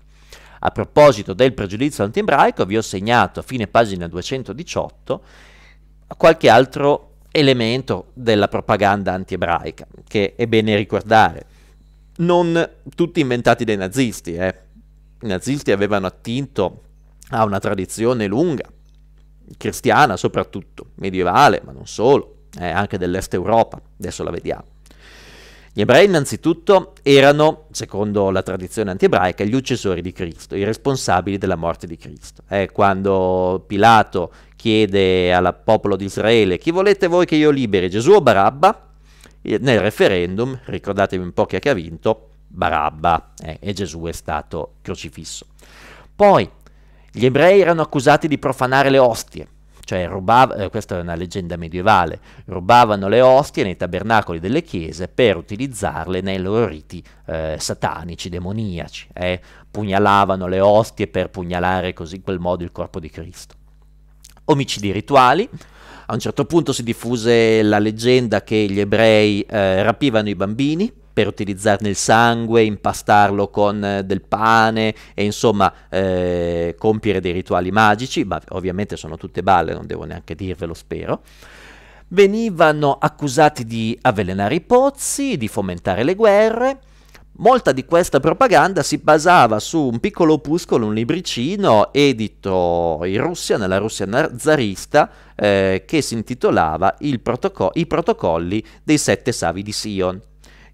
A proposito del pregiudizio anti-ebraico, vi ho segnato a fine pagina 218 qualche altro elemento della propaganda anti-ebraica, che è bene ricordare. Non tutti inventati dai nazisti, eh. I nazisti avevano attinto a una tradizione lunga, cristiana soprattutto, medievale, ma non solo, eh, anche dell'est Europa, adesso la vediamo. Gli ebrei innanzitutto erano, secondo la tradizione antiebraica, gli uccisori di Cristo, i responsabili della morte di Cristo. Eh, quando Pilato chiede al popolo di Israele chi volete voi che io liberi, Gesù o Barabba, nel referendum, ricordatevi un po' chi ha vinto, Barabba, eh, e Gesù è stato crocifisso. Poi gli ebrei erano accusati di profanare le ostie, cioè rubav- eh, questa è una leggenda medievale, rubavano le ostie nei tabernacoli delle chiese per utilizzarle nei loro riti eh, satanici, demoniaci, eh? pugnalavano le ostie per pugnalare così in quel modo il corpo di Cristo. Omicidi rituali, a un certo punto si diffuse la leggenda che gli ebrei eh, rapivano i bambini per utilizzarne il sangue, impastarlo con eh, del pane e insomma eh, compiere dei rituali magici, ma ovviamente sono tutte balle, non devo neanche dirvelo, spero. Venivano accusati di avvelenare i pozzi, di fomentare le guerre. Molta di questa propaganda si basava su un piccolo opuscolo, un libricino edito in Russia, nella Russia zarista, eh, che si intitolava protoco- I protocolli dei sette savi di Sion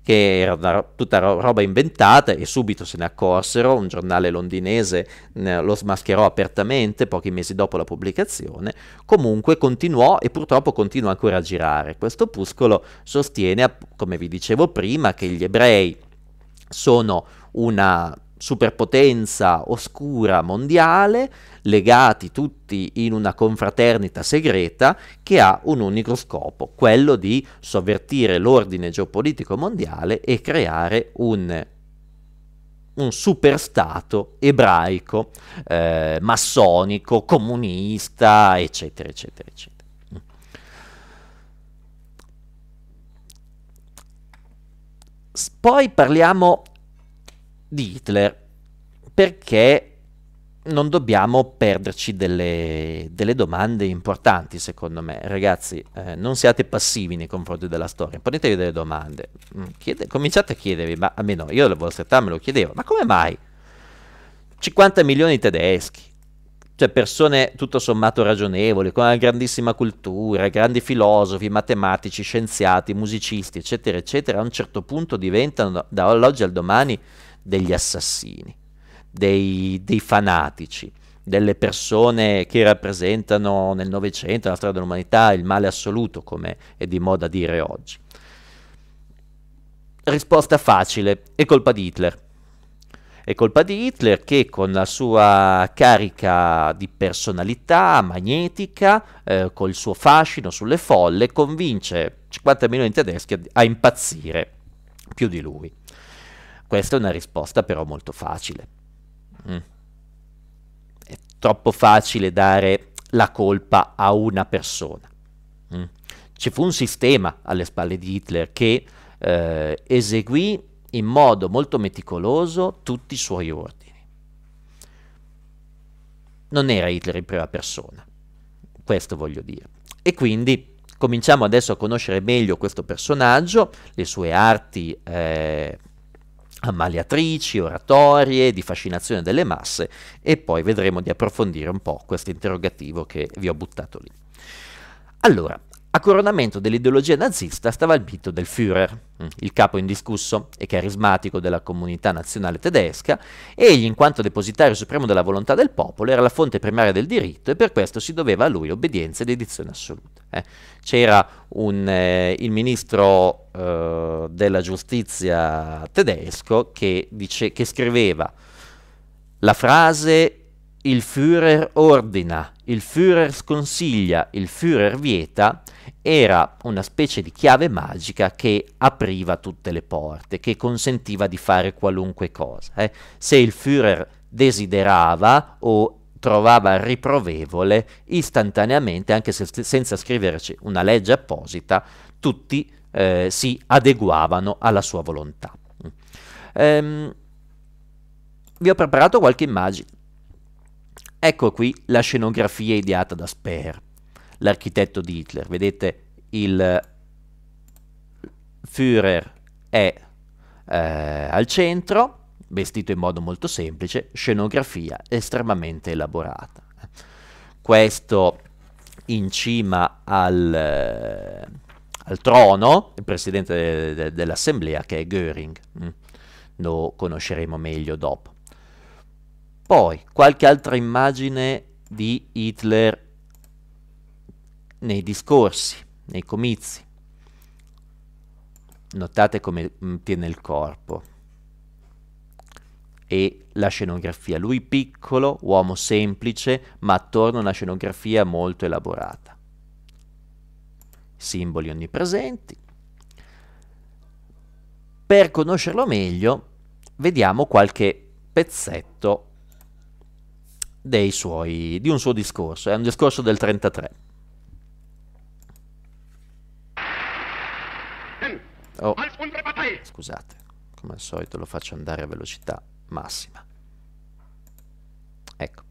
che era tutta roba inventata e subito se ne accorsero, un giornale londinese lo smascherò apertamente pochi mesi dopo la pubblicazione, comunque continuò e purtroppo continua ancora a girare. Questo opuscolo sostiene, come vi dicevo prima, che gli ebrei sono una superpotenza oscura mondiale, legati tutti in una confraternita segreta che ha un unico scopo, quello di sovvertire l'ordine geopolitico mondiale e creare un, un superstato ebraico, eh, massonico, comunista, eccetera, eccetera, eccetera. Poi parliamo di Hitler perché non dobbiamo perderci delle, delle, domande importanti, secondo me. Ragazzi, eh, non siate passivi nei confronti della storia, ponetevi delle domande. Mm, chiede, cominciate a chiedervi, ma almeno io alla vostra età me lo chiedevo, ma come mai 50 milioni di tedeschi, cioè persone tutto sommato ragionevoli, con una grandissima cultura, grandi filosofi, matematici, scienziati, musicisti, eccetera, eccetera, a un certo punto diventano dall'oggi al domani degli assassini, dei, dei fanatici, delle persone che rappresentano nel Novecento, nella storia dell'umanità, il male assoluto, come è di moda dire oggi. Risposta facile, è colpa di Hitler. È colpa di Hitler che con la sua carica di personalità magnetica, eh, col suo fascino sulle folle, convince 50 milioni di tedeschi a, a impazzire più di lui. Questa è una risposta però molto facile. Mm. È troppo facile dare la colpa a una persona. Mm. Ci fu un sistema alle spalle di Hitler che eh, eseguì in modo molto meticoloso tutti i suoi ordini. Non era Hitler in prima persona, questo voglio dire. E quindi cominciamo adesso a conoscere meglio questo personaggio, le sue arti eh, ammaliatrici, oratorie, di fascinazione delle masse e poi vedremo di approfondire un po' questo interrogativo che vi ho buttato lì. Allora, a coronamento dell'ideologia nazista stava il mito del Führer, mm, il capo indiscusso e carismatico della comunità nazionale tedesca, egli in quanto depositario supremo della volontà del popolo era la fonte primaria del diritto e per questo si doveva a lui obbedienza e dedizione assoluta. Eh. C'era un, eh, il ministro eh, della giustizia tedesco che, dice, che scriveva la frase il Führer ordina, il Führer sconsiglia, il Führer vieta, era una specie di chiave magica che apriva tutte le porte, che consentiva di fare qualunque cosa. Eh. Se il Führer desiderava o trovava riprovevole, istantaneamente, anche se, senza scriverci una legge apposita, tutti eh, si adeguavano alla sua volontà. Ehm, vi ho preparato qualche immagine. Ecco qui la scenografia ideata da Speer, l'architetto di Hitler. Vedete il Führer è eh, al centro, vestito in modo molto semplice, scenografia estremamente elaborata. Questo in cima al, eh, al trono, il presidente de- de- dell'assemblea che è Göring, mm. lo conosceremo meglio dopo. Poi qualche altra immagine di Hitler nei discorsi, nei comizi. Notate come mm, tiene il corpo e la scenografia. Lui piccolo, uomo semplice, ma attorno a una scenografia molto elaborata. Simboli onnipresenti. Per conoscerlo meglio, vediamo qualche pezzetto suoi, di un suo discorso. È un discorso del 33. Oh, scusate, come al solito lo faccio andare a velocità massima. Ecco.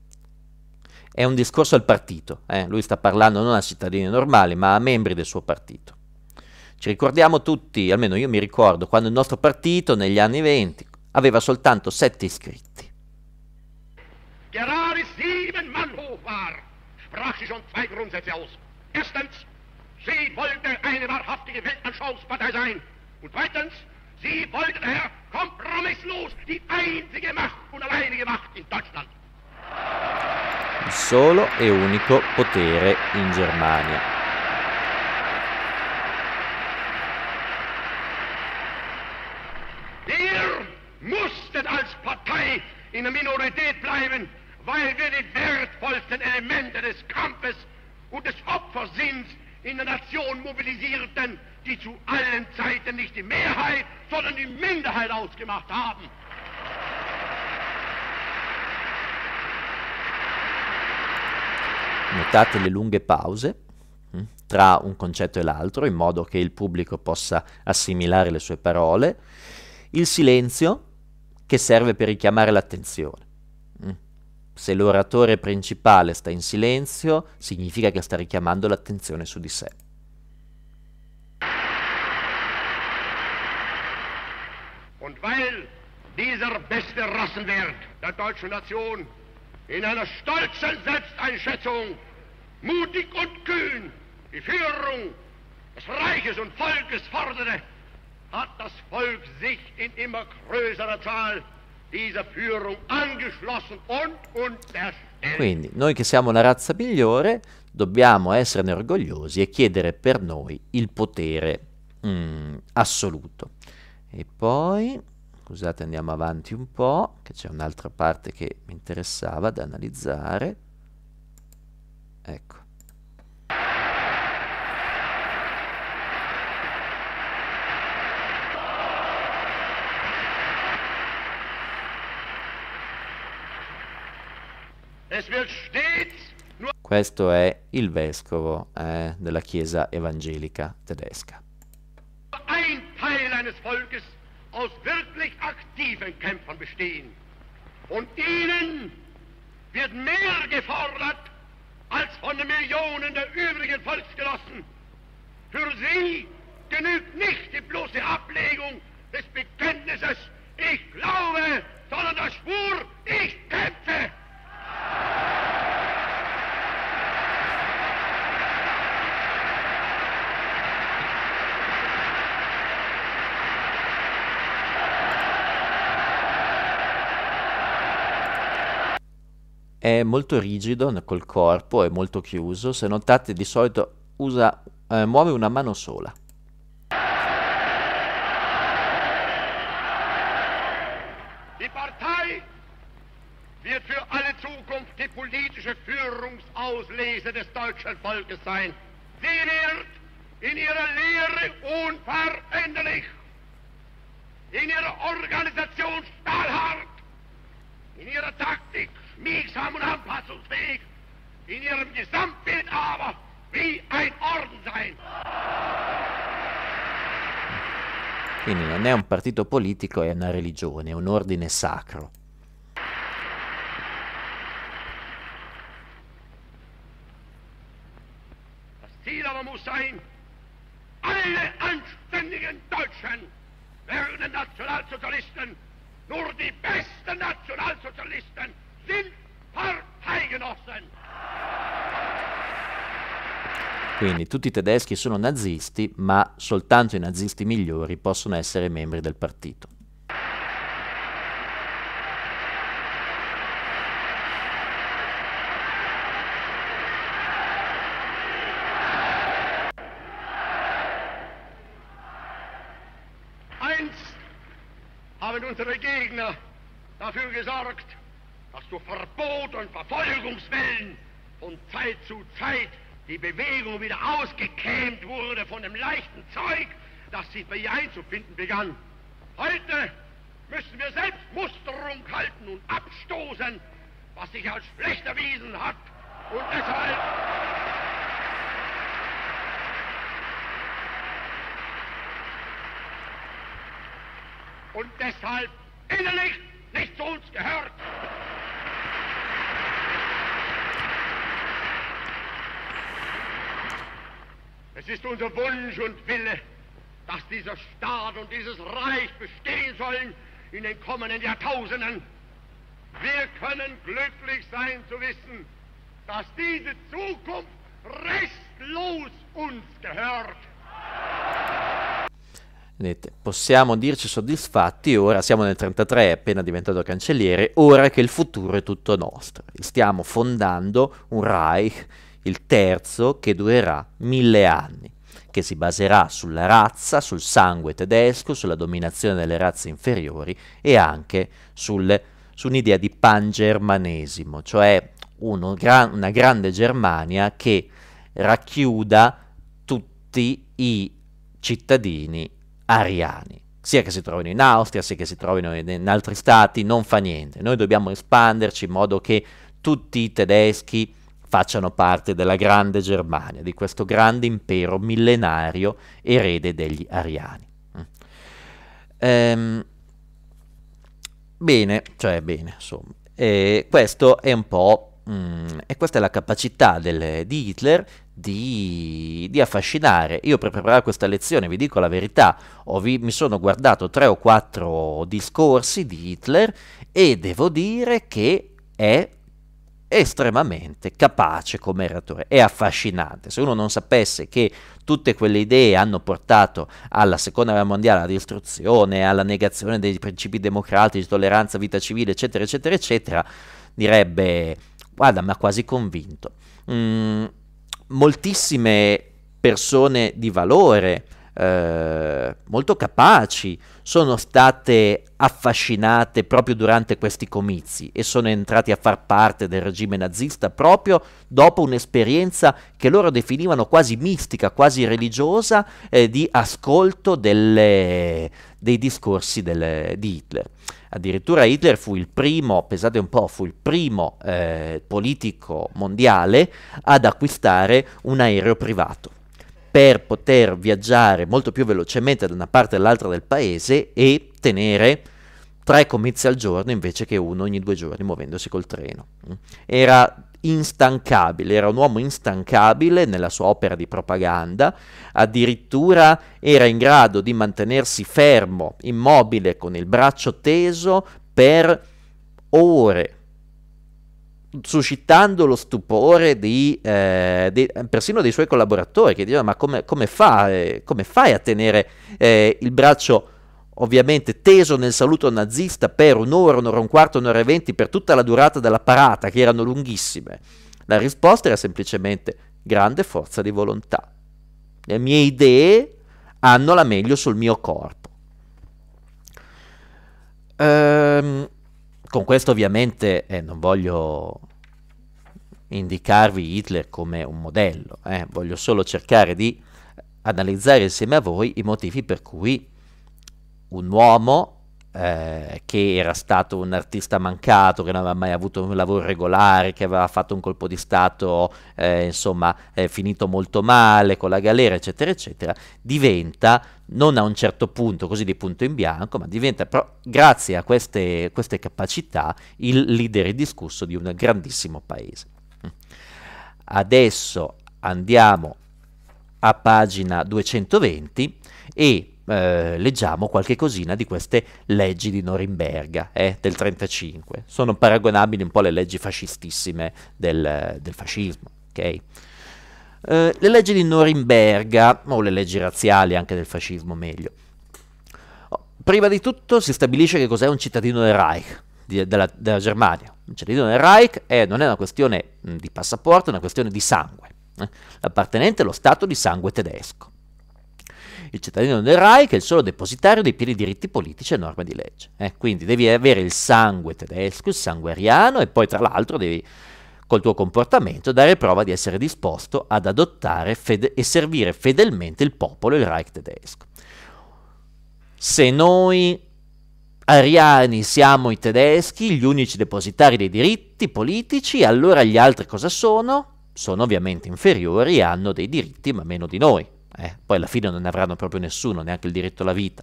È un discorso al partito, eh? lui sta parlando non a cittadini normali, ma a membri del suo partito. Ci ricordiamo tutti, almeno io mi ricordo, quando il nostro partito negli anni 20 aveva soltanto sette iscritti. Gerade sieben Mann hoch war, sprach sie schon zwei Grundsätze aus. Erstens, sie wollte eine wahrhaftige Weltanschauungspartei sein. Und zweitens, Sie wollte daher kompromisslos die einzige Macht und alleinige Macht in Deutschland. Solo e unico potere in Germania. Wir mussten als Partei in der Minorität bleiben, weil wir die wertvollsten Elemente des Kampfes und des Opfersinns in der Nation mobilisierten, die zu allen Zeiten nicht die Mehrheit, sondern die Minderheit ausgemacht haben. Notate le lunghe pause hm, tra un concetto e l'altro in modo che il pubblico possa assimilare le sue parole, il silenzio che serve per richiamare l'attenzione. Se l'oratore principale sta in silenzio, significa che sta richiamando l'attenzione su di sé. Und weil dieser beste Rassenwert der deutschen Nation in einer stolzen Selbsteinschätzung mutig und kühn die Führung des Reiches und Volkes forderte, hat das Volk sich in immer größerer Zahl Quindi noi che siamo la razza migliore dobbiamo esserne orgogliosi e chiedere per noi il potere mm, assoluto. E poi, scusate, andiamo avanti un po', che c'è un'altra parte che mi interessava da analizzare. Ecco. Questo è il vescovo eh, della Chiesa evangelica tedesca. Ein Teil eines Volkes aus wirklich aktiven Kämpfern bestehen. Und ihnen wird mehr gefordert als von den Millionen der übrigen Volksgenossen. Für sie genügt nicht die bloße Ablegung des Bekenntnisses, ich glaube, sondern der Spur, ich kämpfe. È molto rigido col corpo, è molto chiuso, se notate di solito usa, eh, muove una mano sola. Die Partei wird für alle Zukunft die politische Führungsauslese des deutschen Volkes sein. Sie wird in ihrer Lehre unveränderlich, in ihrer Organisation stahlhart, in ihrer Taktik schmiegsam und anpassungsfähig, in ihrem Gesamtbild aber wie ein Orden sein. Quindi non è un partito politico, è una religione, è un ordine sacro. Das Ziel aber muss sein, alle anständigen Deutschen werden Nationalsozialisten. Nur die besten Nationalsozialisten sind Parteigenossen. Quindi tutti i tedeschi sono nazisti, ma soltanto i nazisti migliori possono essere membri del partito. Durch Verbot und Verfolgungswellen von Zeit zu Zeit die Bewegung wieder ausgekämmt wurde von dem leichten Zeug, das sich bei ihr einzufinden begann. Heute müssen wir selbst Musterung halten und abstoßen, was sich als schlecht erwiesen hat. Und deshalb und deshalb innerlich nicht zu uns gehört. Es ist unser Wunsch und Wille, dass dieser Staat und dieses Reich bestehen sollen in den kommenden Jahrtausenden. Wir können glücklich sein zu wissen, dass diese Zukunft restlos uns gehört. Vedete, possiamo dirci soddisfatti, ora siamo nel 33, è appena diventato cancelliere, ora che il futuro è tutto nostro. Stiamo fondando un Reich, il terzo, che durerà mille anni, che si baserà sulla razza, sul sangue tedesco, sulla dominazione delle razze inferiori e anche sul, su un'idea di pangermanesimo, cioè uno, gra- una grande Germania che racchiuda tutti i cittadini ariani, sia che si trovino in Austria, sia che si trovino in, in, altri stati, non fa niente. Noi dobbiamo espanderci in modo che tutti i tedeschi facciano parte della grande Germania, di questo grande impero millenario erede degli ariani. Ehm, bene, cioè bene, insomma. E questo è un po'... Mm, e questa è la capacità del, di Hitler di, di, affascinare. Io per preparare questa lezione, vi dico la verità, vi, mi sono guardato tre o quattro discorsi di Hitler e devo dire che è estremamente capace come oratore, è affascinante. Se uno non sapesse che tutte quelle idee hanno portato alla seconda guerra mondiale, alla distruzione, alla negazione dei principi democratici, tolleranza, vita civile, eccetera, eccetera, eccetera, direbbe, guarda, mi ha quasi convinto. Mm, moltissime persone di valore, eh, molto capaci, sono state affascinate proprio durante questi comizi e sono entrati a far parte del regime nazista proprio dopo un'esperienza che loro definivano quasi mistica, quasi religiosa, eh, di ascolto delle, dei discorsi del, di Hitler. Addirittura Hitler fu il primo, pensate un po', fu il primo eh, politico mondiale ad acquistare un aereo privato per poter viaggiare molto più velocemente da una parte all'altra del paese e tenere tre comizi al giorno invece che uno ogni due giorni muovendosi col treno. Era instancabile, era un uomo instancabile nella sua opera di propaganda, addirittura era in grado di mantenersi fermo, immobile, con il braccio teso per ore, suscitando lo stupore di, eh, di, persino dei suoi collaboratori che dicevano ma come, come, fa, eh, come fai a tenere eh, il braccio ovviamente teso nel saluto nazista per un'ora, un'ora e un quarto, un'ora e venti per tutta la durata della parata che erano lunghissime? La risposta era semplicemente grande forza di volontà. Le mie idee hanno la meglio sul mio corpo. Ehm, con questo ovviamente eh, non voglio indicarvi Hitler come un modello, eh, voglio solo cercare di analizzare insieme a voi i motivi per cui un uomo eh, che era stato un artista mancato, che non aveva mai avuto un lavoro regolare, che aveva fatto un colpo di Stato, eh, insomma, eh, finito molto male con la galera, eccetera, eccetera, diventa, non a un certo punto, così di punto in bianco, ma diventa, però, grazie a queste, queste capacità, il leader indiscusso di un grandissimo paese. Adesso andiamo a pagina 220 e eh, leggiamo qualche cosina di queste leggi di Norimberga eh, del 35. Sono paragonabili un po' alle leggi fascistissime del, del fascismo. Okay? Eh, le leggi di Norimberga, o le leggi razziali anche del fascismo meglio. Oh, prima di tutto si stabilisce che cos'è un cittadino del Reich, di, della, della, Germania. Un cittadino del Reich è, non è una questione mh, di passaporto, è una questione di sangue. Eh? L'appartenente allo Stato di sangue tedesco. Il cittadino del Reich è il solo depositario dei pieni diritti politici e norme di legge. Eh? Quindi devi avere il sangue tedesco, il sangue ariano e poi tra l'altro devi col tuo comportamento dare prova di essere disposto ad adottare e servire fedelmente il popolo e il Reich tedesco. Se noi ariani siamo i tedeschi, gli unici depositari dei diritti politici, allora gli altri cosa sono? Sono ovviamente inferiori e hanno dei diritti ma meno di noi. Eh, poi alla fine non ne avranno proprio nessuno, neanche il diritto alla vita.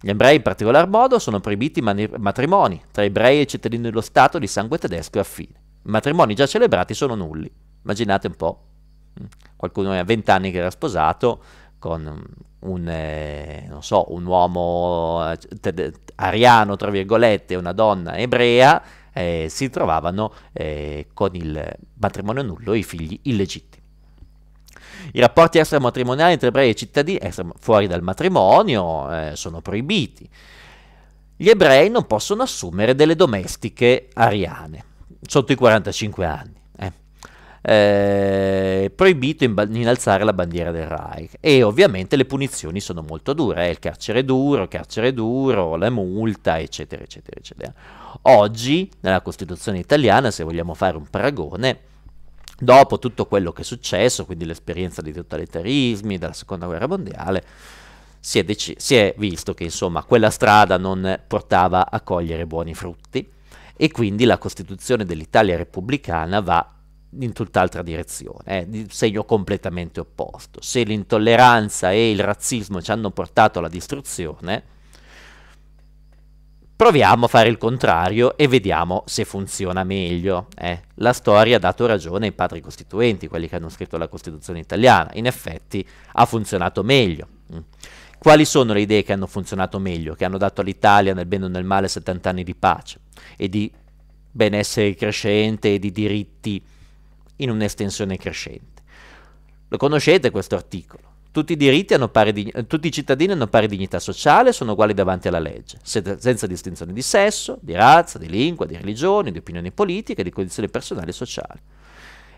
Gli ebrei in particolar modo sono proibiti mani- matrimoni tra ebrei e cittadini dello Stato di sangue tedesco e affine. I matrimoni già celebrati sono nulli. Immaginate un po', mm, qualcuno ha 20 anni che era sposato con un, eh, so, un uomo eh, te- ariano, tra virgolette, una donna ebrea, eh, si trovavano eh, con il matrimonio nullo i figli illegittimi. I rapporti extramatrimoniali tra ebrei e cittadini fuori dal matrimonio eh, sono proibiti. Gli ebrei non possono assumere delle domestiche ariane sotto i 45 anni. Eh. Eh, proibito innalzare la bandiera del Reich e ovviamente le punizioni sono molto dure, eh, il carcere duro, carcere duro, la multa, eccetera, eccetera, eccetera. Oggi, nella Costituzione italiana, se vogliamo fare un paragone, dopo tutto quello che è successo, quindi l'esperienza dei totalitarismi, della seconda guerra mondiale, si è, dec- si è visto che insomma quella strada non portava a cogliere buoni frutti e quindi la Costituzione dell'Italia repubblicana va in tutt'altra direzione, è di segno completamente opposto. Se l'intolleranza e il razzismo ci hanno portato alla distruzione, Proviamo a fare il contrario e vediamo se funziona meglio. Eh. La storia ha dato ragione ai padri costituenti, quelli che hanno scritto la Costituzione italiana. In effetti ha funzionato meglio. Mm. Quali sono le idee che hanno funzionato meglio, che hanno dato all'Italia nel bene o nel male 70 anni di pace e di benessere crescente e di diritti in un'estensione crescente? Lo conoscete questo articolo? Tutti i, dign- tutti i cittadini hanno pari dignità sociale e sono uguali davanti alla legge, se- senza distinzione di sesso, di razza, di lingua, di religione, di opinioni politiche, di condizioni personali e sociali.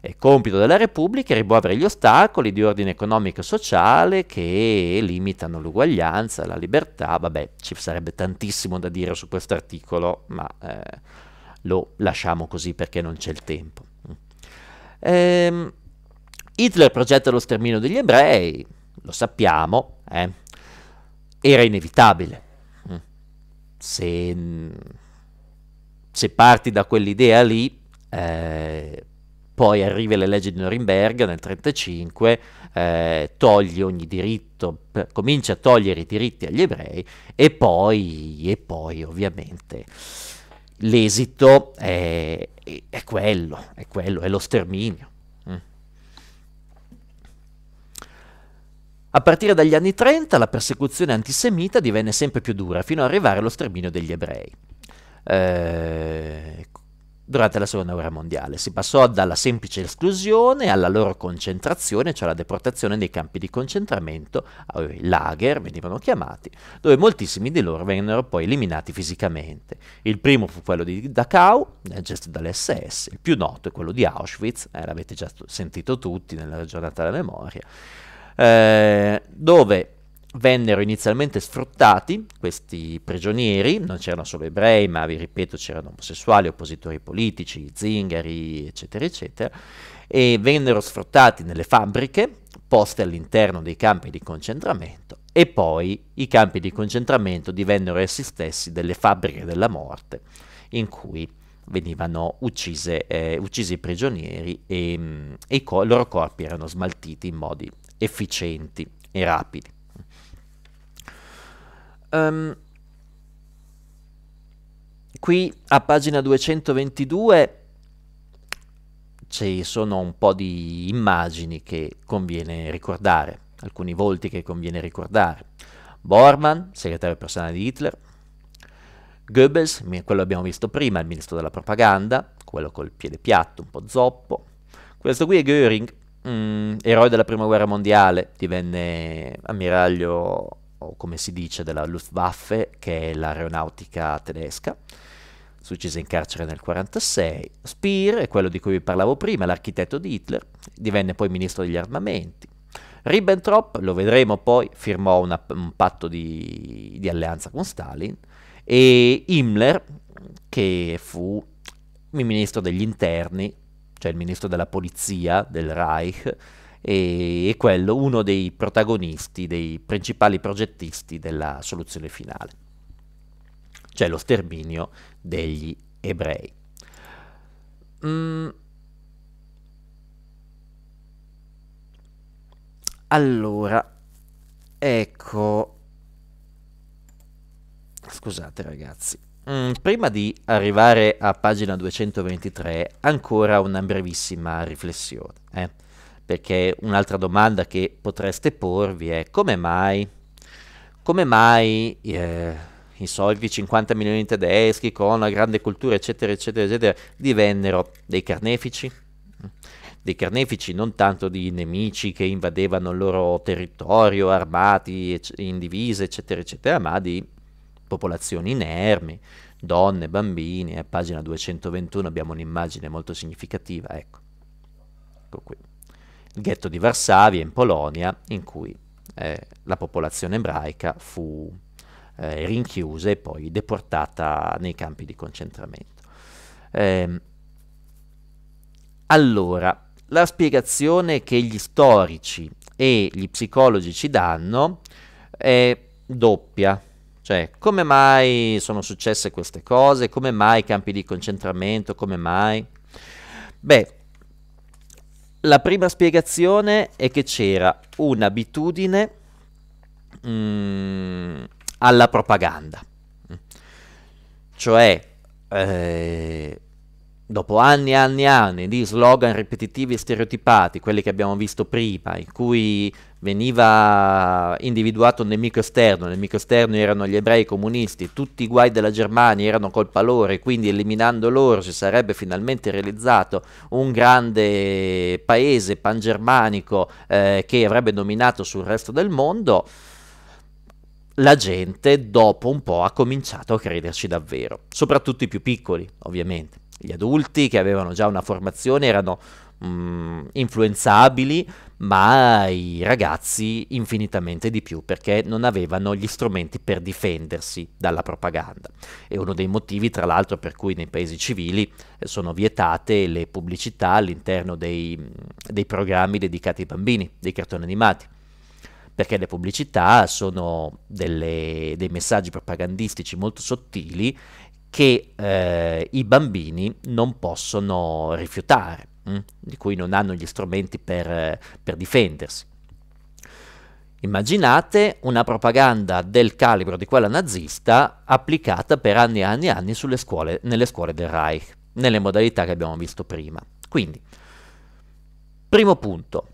È compito della Repubblica rimuovere gli ostacoli di ordine economico e sociale che limitano l'uguaglianza, la libertà. Vabbè, ci sarebbe tantissimo da dire su questo articolo, ma eh, lo lasciamo così perché non c'è il tempo. Ehm, Hitler progetta lo sterminio degli ebrei, lo sappiamo, eh, era inevitabile. Mm. Se, se, parti da quell'idea lì, eh, poi arrivi alle leggi di Norimberga nel 1935, eh, togli ogni diritto, comincia a togliere i diritti agli ebrei e poi, e poi ovviamente l'esito è, è quello, è quello, è lo sterminio. A partire dagli anni 30 la persecuzione antisemita divenne sempre più dura, fino ad arrivare allo sterminio degli ebrei. Eh, durante la seconda guerra mondiale si passò dalla semplice esclusione alla loro concentrazione, cioè la deportazione nei campi di concentramento, i lager venivano chiamati, dove moltissimi di loro vennero poi eliminati fisicamente. Il primo fu quello di Dachau, gestito dall'SS, il più noto è quello di Auschwitz, eh, l'avete già sentito tutti nella giornata della memoria eh, dove vennero inizialmente sfruttati questi prigionieri, non c'erano solo ebrei, ma vi ripeto c'erano omosessuali, oppositori politici, zingari, eccetera, eccetera, e vennero sfruttati nelle fabbriche poste all'interno dei campi di concentramento e poi i campi di concentramento divennero essi stessi delle fabbriche della morte in cui venivano uccise, eh, uccisi i prigionieri e, mm, e i loro corpi erano smaltiti in modi efficienti e rapidi. Um, qui a pagina 222 ci sono un po' di immagini che conviene ricordare, alcuni volti che conviene ricordare. Bormann, segretario personale di Hitler, Goebbels, quello abbiamo visto prima, il ministro della propaganda, quello col piede piatto, un po' zoppo. Questo qui è Göring, mm, eroe della prima guerra mondiale, divenne ammiraglio, o come si dice, della Luftwaffe, che è l'aeronautica tedesca. Si uccise in carcere nel 1946. Speer quello di cui vi parlavo prima, l'architetto di Hitler, divenne poi ministro degli armamenti. Ribbentrop, lo vedremo poi, firmò una, un patto di, di alleanza con Stalin e Himmler, che fu ministro degli interni, cioè il ministro della polizia del Reich, e, e quello uno dei protagonisti, dei principali progettisti della soluzione finale, cioè lo sterminio degli ebrei. Mm. Allora, ecco, Scusate ragazzi. Mm, prima di arrivare a pagina 223, ancora una brevissima riflessione. Eh? Perché un'altra domanda che potreste porvi è come mai, come mai eh, i soliti 50 milioni di tedeschi con una grande cultura, eccetera, eccetera, eccetera, divennero dei carnefici? dei carnefici, non tanto di nemici che invadevano il loro territorio armati, in divise, eccetera, eccetera, ma di popolazioni inermi, donne, bambini, a pagina 221 abbiamo un'immagine molto significativa, ecco, ecco qui, il ghetto di Varsavia in Polonia, in cui eh, la popolazione ebraica fu eh, rinchiusa e poi deportata nei campi di concentramento. Eh, allora, la spiegazione che gli storici e gli psicologi ci danno è doppia. Cioè, come mai sono successe queste cose? Come mai i campi di concentramento? Come mai? Beh, la prima spiegazione è che c'era un'abitudine mm, alla propaganda. Cioè, eh, dopo anni e anni e anni di slogan ripetitivi e stereotipati, quelli che abbiamo visto prima, in cui veniva individuato un nemico esterno, il nemico esterno erano gli ebrei comunisti, tutti i guai della Germania erano colpa loro e quindi eliminando loro si sarebbe finalmente realizzato un grande paese pangermanico eh, che avrebbe dominato sul resto del mondo, la gente dopo un po' ha cominciato a crederci davvero, soprattutto i più piccoli ovviamente. Gli adulti che avevano già una formazione erano mm, influenzabili, ma i ragazzi infinitamente di più perché non avevano gli strumenti per difendersi dalla propaganda. È uno dei motivi, tra l'altro, per cui nei paesi civili eh, sono vietate le pubblicità all'interno dei, dei programmi dedicati ai bambini, dei cartoni animati perché le pubblicità sono delle, dei messaggi propagandistici molto sottili che eh, i bambini non possono rifiutare, hm? di cui non hanno gli strumenti per, per difendersi. Immaginate una propaganda del calibro di quella nazista applicata per anni e anni e anni scuole, nelle scuole del Reich, nelle modalità che abbiamo visto prima. Quindi, primo punto,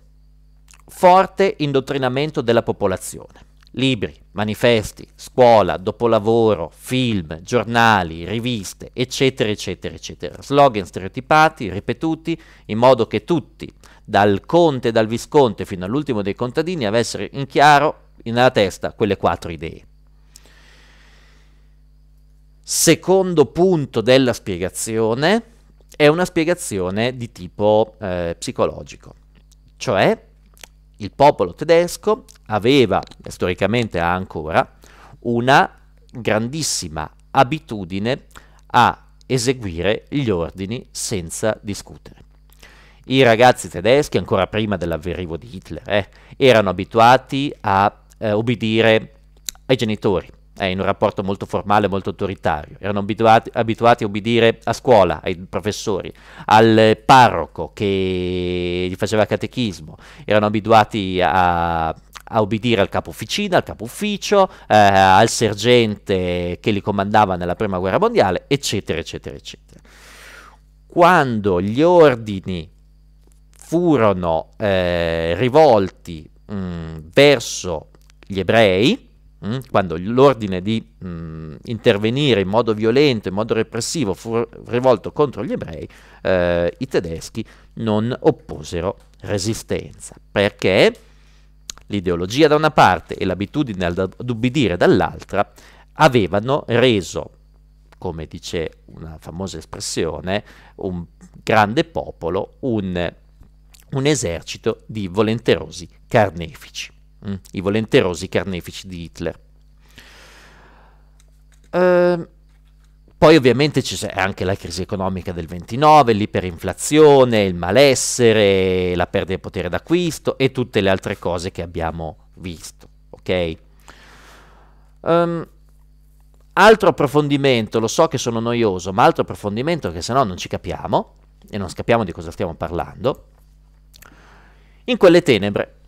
forte indottrinamento della popolazione libri, manifesti, scuola, dopolavoro, film, giornali, riviste, eccetera, eccetera, eccetera. Slogan stereotipati, ripetuti, in modo che tutti, dal conte e dal visconte fino all'ultimo dei contadini, avessero in chiaro nella testa quelle quattro idee. Secondo punto della spiegazione è una spiegazione di tipo eh, psicologico, cioè il popolo tedesco aveva, e storicamente ha ancora, una grandissima abitudine a eseguire gli ordini senza discutere. I ragazzi tedeschi, ancora prima dell'arrivo di Hitler, eh, erano abituati a eh, obbedire ai genitori, eh, in un rapporto molto formale, molto autoritario. Erano abituati, abituati, a obbedire a scuola, ai professori, al parroco che gli faceva catechismo, erano abituati a, a obbedire al capo officina, al capo ufficio, eh, al sergente che li comandava nella prima guerra mondiale, eccetera, eccetera, eccetera. Quando gli ordini furono eh, rivolti mh, verso gli ebrei, mh, quando l'ordine di mh, intervenire in modo violento, in modo repressivo fu rivolto contro gli ebrei, eh, i tedeschi non opposero resistenza, perché? L'ideologia da una parte e l'abitudine ad ubbidire dall'altra avevano reso, come dice una famosa espressione, un grande popolo un un esercito di volenterosi carnefici, mm? i volenterosi carnefici di Hitler. Uh, poi ovviamente c'è anche la crisi economica del 29, l'iperinflazione, il malessere, la perdita di potere d'acquisto e tutte le altre cose che abbiamo visto. Ok? Um, altro approfondimento, lo so che sono noioso, ma altro approfondimento che se no non ci capiamo e non capiamo di cosa stiamo parlando in quelle tenebre.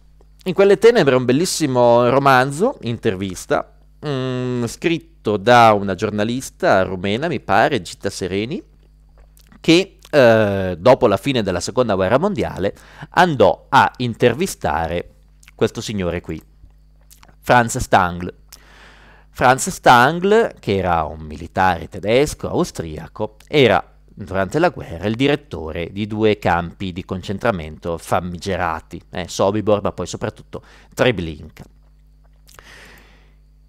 In quelle tenebre è un bellissimo romanzo, intervista, mm, scritto da una giornalista rumena, mi pare, Gita Sereni, che eh, dopo la fine della seconda guerra mondiale andò a intervistare questo signore qui, Franz Stangl. Franz Stangl, che era un militare tedesco, austriaco, era durante la guerra il direttore di due campi di concentramento famigerati, eh, Sobibor ma poi soprattutto Treblinka.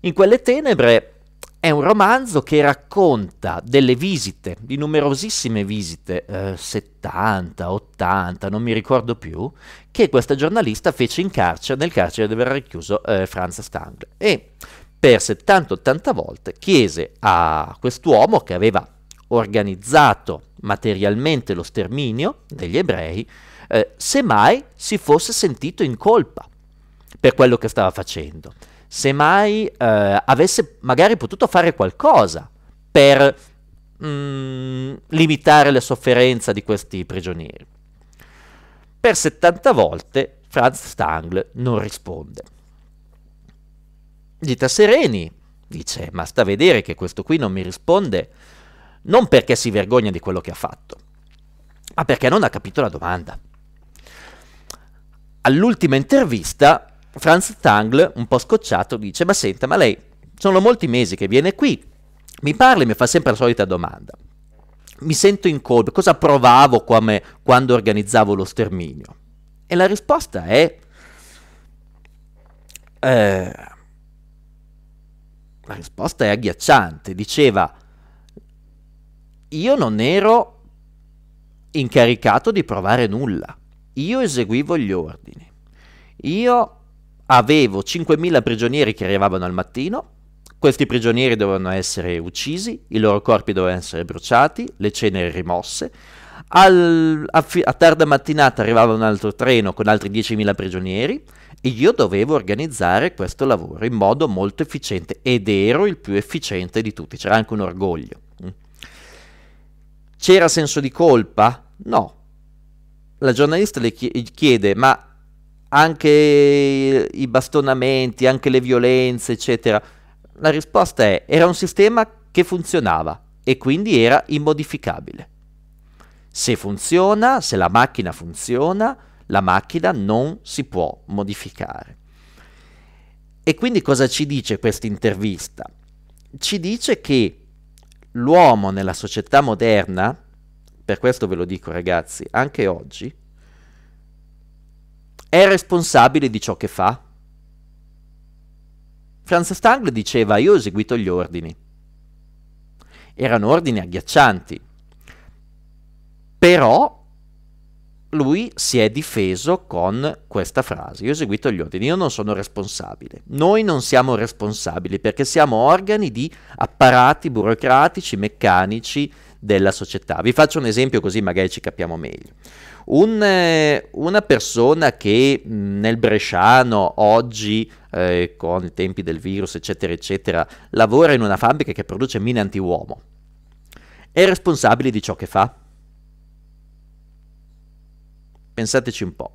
In quelle tenebre è un romanzo che racconta delle visite, di numerosissime visite, eh, 70, 80, non mi ricordo più, che questa giornalista fece in carcere, nel carcere dove era richiuso eh, Franz Stangl. E per 70-80 volte chiese a quest'uomo che aveva organizzato materialmente lo sterminio degli ebrei, eh, semmai si fosse sentito in colpa per quello che stava facendo, semmai eh, avesse magari potuto fare qualcosa per mm, limitare la sofferenza di questi prigionieri. Per 70 volte Franz Stangl non risponde. Dita Sereni dice, ma sta a vedere che questo qui non mi risponde non perché si vergogna di quello che ha fatto, ma perché non ha capito la domanda. All'ultima intervista, Franz Tangl, un po' scocciato, dice: Ma senta, ma lei sono molti mesi che viene qui, mi parla e mi fa sempre la solita domanda. Mi sento in colpa, cosa provavo come, quando organizzavo lo sterminio? E la risposta è. Eh, la risposta è agghiacciante. Diceva io non ero incaricato di provare nulla, io eseguivo gli ordini. Io avevo 5.000 prigionieri che arrivavano al mattino, questi prigionieri dovevano essere uccisi, i loro corpi dovevano essere bruciati, le ceneri rimosse. Al, a, a, tarda mattinata arrivava un altro treno con altri 10.000 prigionieri e io dovevo organizzare questo lavoro in modo molto efficiente ed ero il più efficiente di tutti, c'era anche un orgoglio. C'era senso di colpa? No. La giornalista le chiede, ma anche i bastonamenti, anche le violenze, eccetera. La risposta è, era un sistema che funzionava e quindi era immodificabile. Se funziona, se la macchina funziona, la macchina non si può modificare. E quindi cosa ci dice questa intervista? Ci dice che l'uomo nella società moderna, per questo ve lo dico ragazzi, anche oggi, è responsabile di ciò che fa. Franz Stangl diceva io ho eseguito gli ordini. Erano ordini agghiaccianti. Però lui si è difeso con questa frase. Io ho eseguito gli ordini, io non sono responsabile. Noi non siamo responsabili perché siamo organi di apparati burocratici, meccanici della società. Vi faccio un esempio così magari ci capiamo meglio. Un, eh, una persona che nel Bresciano oggi, eh, con i tempi del virus, eccetera, eccetera, lavora in una fabbrica che produce mine anti-uomo, è responsabile di ciò che fa? Pensateci un po'.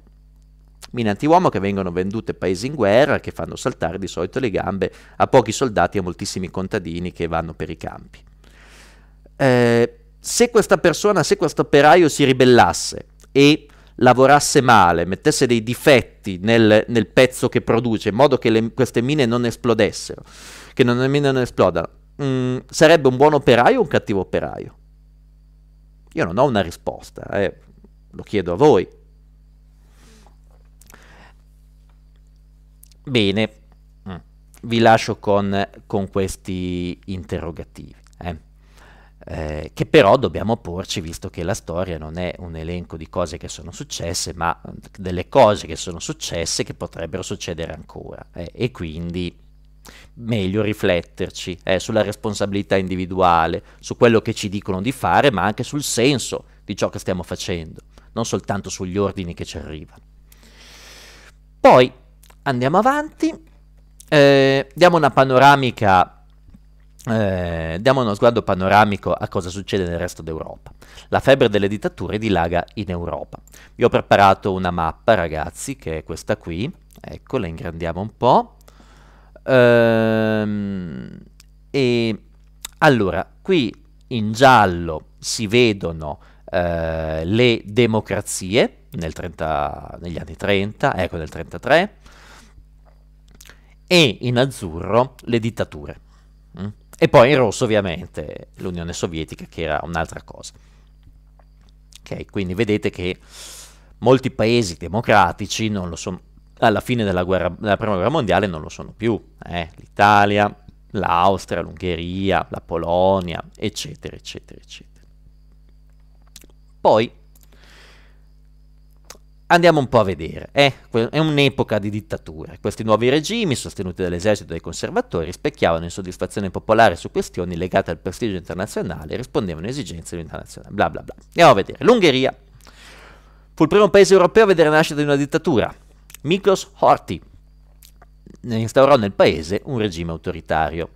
Mine anti-uomo che vengono vendute a paesi in guerra, che fanno saltare di solito le gambe a pochi soldati e a moltissimi contadini che vanno per i campi. Eh, se questa persona, se questo operaio si ribellasse e lavorasse male, mettesse dei difetti nel, nel pezzo che produce, in modo che le, queste mine non esplodessero, che non, le mine non esplodano, mh, mm, sarebbe un buon operaio o un cattivo operaio? Io non ho una risposta, eh, lo chiedo a voi. Bene, mm. vi lascio con, con questi interrogativi, eh. Eh, che però dobbiamo porci visto che la storia non è un elenco di cose che sono successe, ma delle cose che sono successe che potrebbero succedere ancora eh, e quindi meglio rifletterci eh, sulla responsabilità individuale, su quello che ci dicono di fare, ma anche sul senso di ciò che stiamo facendo, non soltanto sugli ordini che ci arrivano. Poi Andiamo avanti, eh, diamo una panoramica, eh, diamo uno sguardo panoramico a cosa succede nel resto d'Europa. La febbre delle dittature dilaga in Europa. Vi ho preparato una mappa, ragazzi, che è questa qui. Ecco, la ingrandiamo un po'. Ehm, e allora, qui in giallo si vedono eh, le democrazie nel 30, negli anni 30, ecco nel 33, e in azzurro le dittature. Mm? E poi in rosso ovviamente l'Unione Sovietica che era un'altra cosa. Ok, quindi vedete che molti paesi democratici non lo sono, alla fine della, guerra, della Prima Guerra Mondiale non lo sono più. Eh? L'Italia, l'Austria, l'Ungheria, la Polonia, eccetera, eccetera, eccetera. Poi Andiamo un po' a vedere, eh? è un'epoca di dittatura. Questi nuovi regimi, sostenuti dall'esercito e dai conservatori, rispecchiavano insoddisfazione popolare su questioni legate al prestigio internazionale e rispondevano a esigenze internazionali, bla bla bla. Andiamo a vedere. L'Ungheria fu il primo paese europeo a vedere la nascita di una dittatura. Miklos Horthy instaurò nel paese un regime autoritario.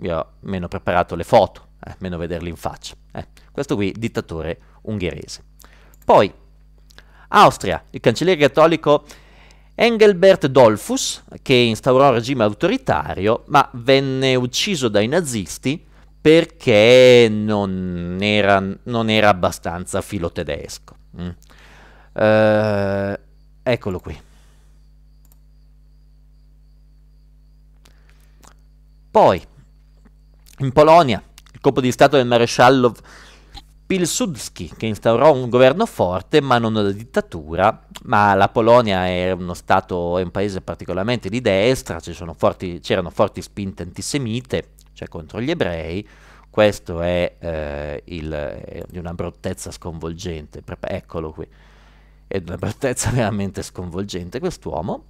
Io ho meno preparato le foto, eh, meno vederli in faccia. Eh. Questo qui, dittatore ungherese. Poi, Austria, il cancelliere cattolico Engelbert Dollfuss, che instaurò un regime autoritario, ma venne ucciso dai nazisti perché non era, non era abbastanza filo tedesco. Mm. Uh, eccolo qui. Poi, in Polonia, il colpo di Stato del maresciallo Pilsudski, che instaurò un governo forte ma non una dittatura, ma la Polonia è uno stato, è un paese particolarmente di destra, forti, c'erano forti spinte antisemite, cioè contro gli ebrei, questo è, eh, il, di una bruttezza sconvolgente, eccolo qui, è di una bruttezza *laughs* veramente sconvolgente quest'uomo.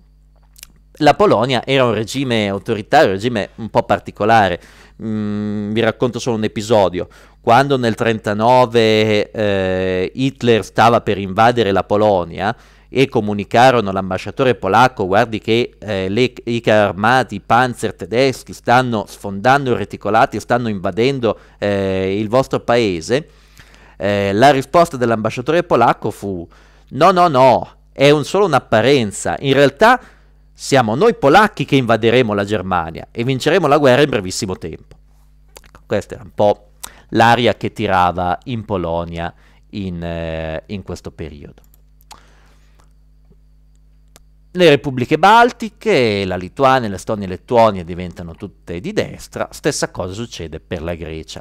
La Polonia era un regime autoritario, un regime un po' particolare, mm, vi racconto solo un episodio quando nel 1939 eh, Hitler stava per invadere la Polonia e comunicarono all'ambasciatore polacco guardi che eh, le, i carri armati, i panzer tedeschi stanno sfondando i reticolati e stanno invadendo eh, il vostro paese, eh, la risposta dell'ambasciatore polacco fu no, no, no, è un, solo un'apparenza, in realtà siamo noi polacchi che invaderemo la Germania e vinceremo la guerra in brevissimo tempo. Ecco, questo era un po' l'aria che tirava in Polonia in, eh, in questo periodo. Le repubbliche baltiche, la Lituania, l'Estonia e la diventano tutte di destra, stessa cosa succede per la Grecia.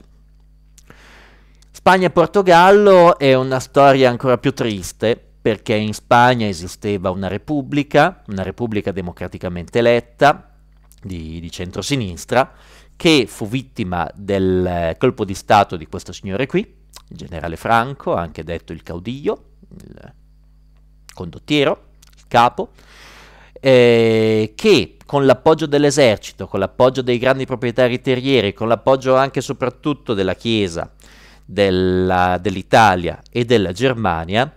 Spagna e Portogallo è una storia ancora più triste perché in Spagna esisteva una repubblica, una repubblica democraticamente eletta di, di centrosinistra, che fu vittima del eh, colpo di Stato di questo signore qui, il generale Franco, anche detto il caudillo, il condottiero, il capo, eh, che con l'appoggio dell'esercito, con l'appoggio dei grandi proprietari terrieri, con l'appoggio anche e soprattutto della Chiesa, dell'Italia e della Germania,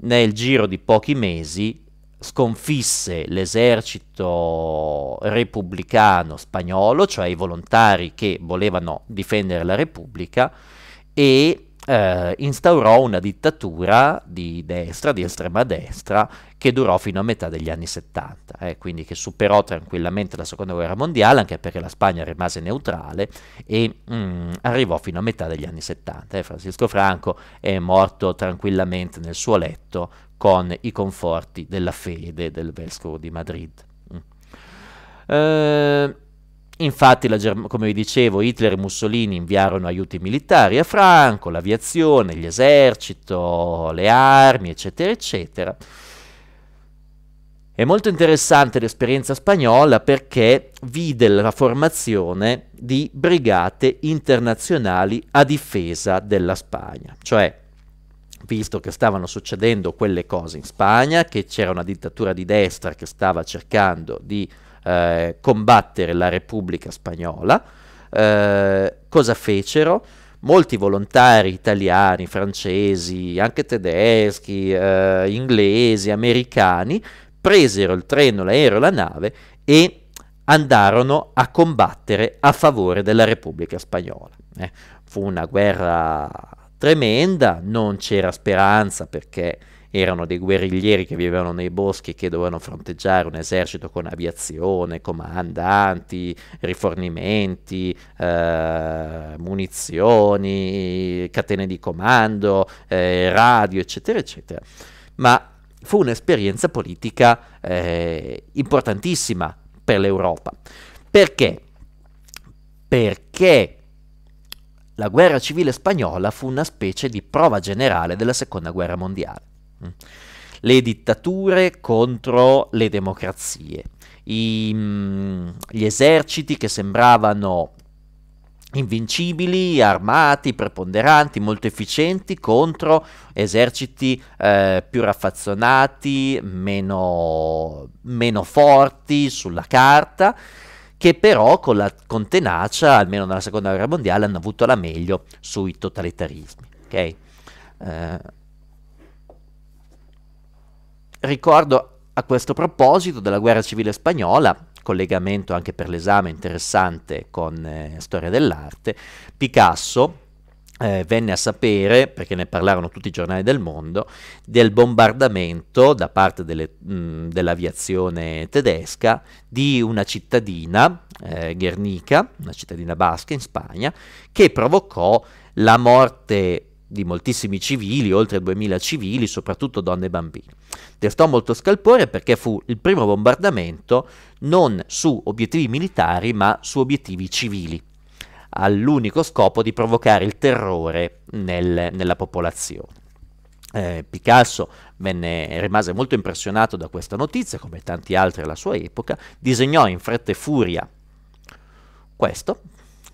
nel giro di pochi mesi sconfisse l'esercito repubblicano spagnolo, cioè i volontari che volevano difendere la Repubblica, e eh, instaurò una dittatura di destra, di estrema destra, che durò fino a metà degli anni 70, eh, quindi che superò tranquillamente la seconda guerra mondiale, anche perché la Spagna rimase neutrale e mm, arrivò fino a metà degli anni 70. Eh. Francisco Franco è morto tranquillamente nel suo letto con i conforti della fede del vescovo di Madrid. Mm. Eh, Infatti, come vi dicevo, Hitler e Mussolini inviarono aiuti militari a Franco, l'aviazione, l'esercito, le armi, eccetera, eccetera. È molto interessante l'esperienza spagnola perché vide la formazione di brigate internazionali a difesa della Spagna, cioè visto che stavano succedendo quelle cose in Spagna, che c'era una dittatura di destra che stava cercando di eh, combattere la Repubblica Spagnola, eh, cosa fecero? Molti volontari italiani, francesi, anche tedeschi, eh, inglesi, americani, presero il treno, l'aereo, la nave e andarono a combattere a favore della Repubblica Spagnola. Eh, fu una guerra tremenda, non c'era speranza perché erano dei guerriglieri che vivevano nei boschi che dovevano fronteggiare un esercito con aviazione, comandanti, rifornimenti, eh, munizioni, catene di comando, eh, radio, eccetera, eccetera. Ma fu un'esperienza politica eh, importantissima per l'Europa. Perché? Perché la guerra civile spagnola fu una specie di prova generale della seconda guerra mondiale. Le dittature contro le democrazie, I, mm, gli eserciti che sembravano invincibili, armati, preponderanti, molto efficienti contro eserciti eh, più raffazzonati, meno, meno, forti sulla carta, che però con, la, con tenacia, almeno nella seconda guerra mondiale, hanno avuto la meglio sui totalitarismi. Okay? Eh, Ricordo a questo proposito della guerra civile spagnola, collegamento anche per l'esame interessante con eh, storia dell'arte, Picasso eh, venne a sapere, perché ne parlarono tutti i giornali del mondo, del bombardamento da parte dell'aviazione tedesca di una cittadina, eh, Guernica, una cittadina basca in Spagna, che provocò la morte di moltissimi civili, oltre 2000 civili, soprattutto donne e bambini. Destò molto scalpore perché fu il primo bombardamento non su obiettivi militari ma su obiettivi civili, all'unico scopo di provocare il terrore nel, nella popolazione. Eh, Picasso venne, rimase molto impressionato da questa notizia, come tanti altri alla sua epoca, disegnò in fretta e furia questo,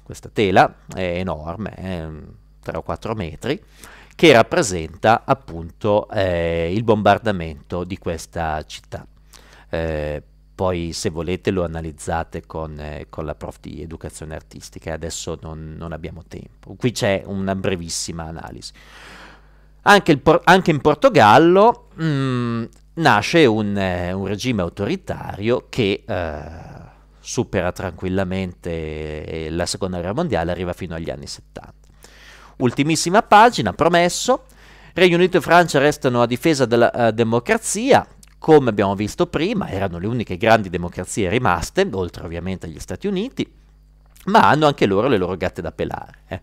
questa tela, è enorme, è 3 o 4 metri, che rappresenta appunto eh, il bombardamento di questa città. Eh, poi se volete lo analizzate con, eh, con, la prof di educazione artistica, adesso non, non, abbiamo tempo. Qui c'è una brevissima analisi. Anche, por- anche in Portogallo mh, mm, nasce un, eh, un, regime autoritario che eh, supera tranquillamente eh, la seconda guerra mondiale, arriva fino agli anni 70. Ultimissima pagina, promesso. Regno Unito e Francia restano a difesa della uh, democrazia, come abbiamo visto prima, erano le uniche grandi democrazie rimaste, oltre ovviamente agli Stati Uniti, ma hanno anche loro le loro gatte da pelare. Eh.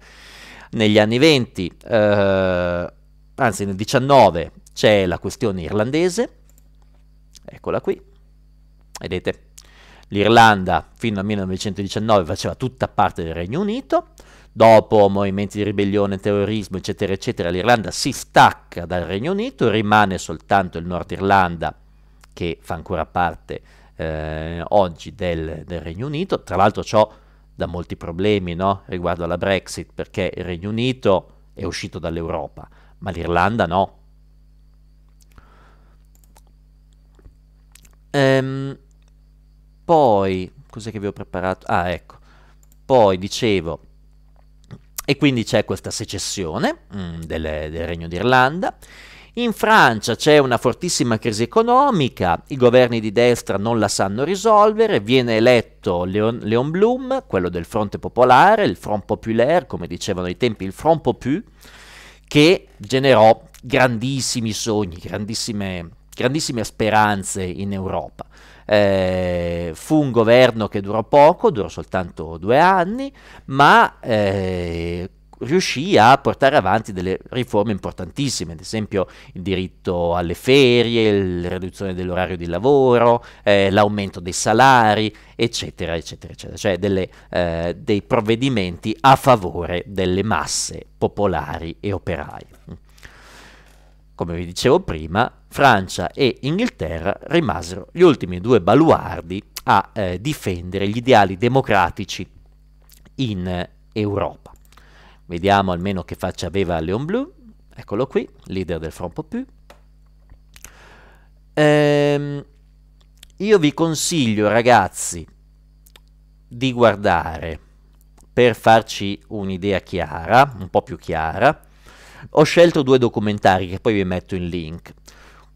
Negli anni 20, eh, anzi nel 19, c'è la questione irlandese, eccola qui, vedete, l'Irlanda fino al 1919 faceva tutta parte del Regno Unito, Dopo movimenti di ribellione, terrorismo, eccetera, eccetera, l'Irlanda si stacca dal Regno Unito, rimane soltanto il Nord Irlanda che fa ancora parte eh, oggi del, del, Regno Unito. Tra l'altro ciò dà molti problemi no? riguardo alla Brexit perché il Regno Unito è uscito dall'Europa, ma l'Irlanda no. Ehm, poi, cos'è che vi ho preparato? Ah, ecco. Poi dicevo, e quindi c'è questa secessione mm, del, del, Regno d'Irlanda. In Francia c'è una fortissima crisi economica, i governi di destra non la sanno risolvere, viene eletto Leon, Leon Blum, quello del Fronte Popolare, il Front Populaire, come dicevano ai tempi il Front Popù, che generò grandissimi sogni, grandissime, grandissime speranze in Europa. Eh, fu un governo che durò poco, durò soltanto due anni, ma eh, riuscì a portare avanti delle riforme importantissime, ad esempio il diritto alle ferie, la riduzione dell'orario di lavoro, eh, l'aumento dei salari, eccetera, eccetera, eccetera, cioè delle, eh, dei provvedimenti a favore delle masse popolari e operaie. Come vi dicevo prima, Francia e Inghilterra rimasero gli ultimi due baluardi a eh, difendere gli ideali democratici in Europa. Vediamo almeno che faccia aveva Leon Blum, eccolo qui, leader del Front Popù. Ehm, io vi consiglio ragazzi di guardare per farci un'idea chiara, un po' più chiara. Ho scelto due documentari che poi vi metto in link.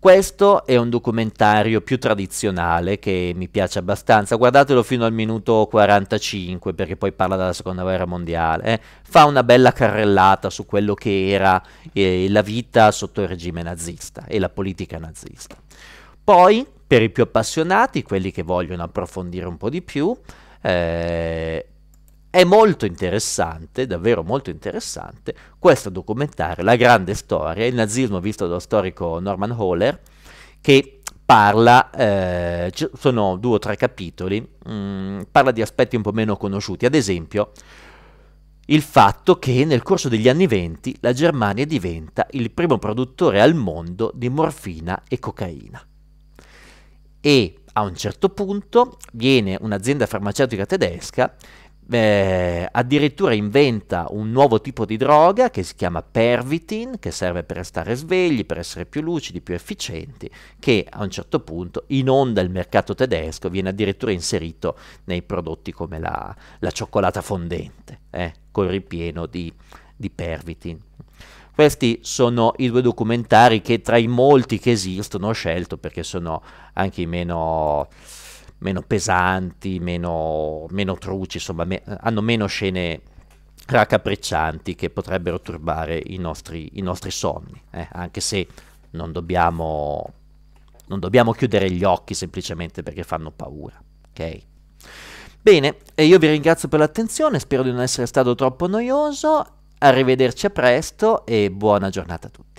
Questo è un documentario più tradizionale che mi piace abbastanza, guardatelo fino al minuto 45 perché poi parla della seconda guerra mondiale, eh. fa una bella carrellata su quello che era eh, la vita sotto il regime nazista e la politica nazista. Poi, per i più appassionati, quelli che vogliono approfondire un po' di più, eh, è molto interessante, davvero molto interessante, questo documentario, La grande storia, il nazismo visto dallo storico Norman Holler, che parla, eh, sono due o tre capitoli, mh, mm, parla di aspetti un po' meno conosciuti, ad esempio il fatto che nel corso degli anni venti la Germania diventa il primo produttore al mondo di morfina e cocaina. E a un certo punto viene un'azienda farmaceutica tedesca eh, addirittura inventa un nuovo tipo di droga che si chiama Pervitin, che serve per stare svegli, per essere più lucidi, più efficienti, che a un certo punto inonda il mercato tedesco, viene addirittura inserito nei prodotti come la, la cioccolata fondente, eh, col ripieno di, di Pervitin. Questi sono i due documentari che tra i molti che esistono ho scelto perché sono anche i meno meno pesanti, meno, meno truci, insomma, me, hanno meno scene raccapriccianti che potrebbero turbare i nostri, i nostri sonni, eh? anche se non dobbiamo, non dobbiamo chiudere gli occhi semplicemente perché fanno paura. Ok? Bene, io vi ringrazio per l'attenzione, spero di non essere stato troppo noioso, arrivederci a presto e buona giornata a tutti.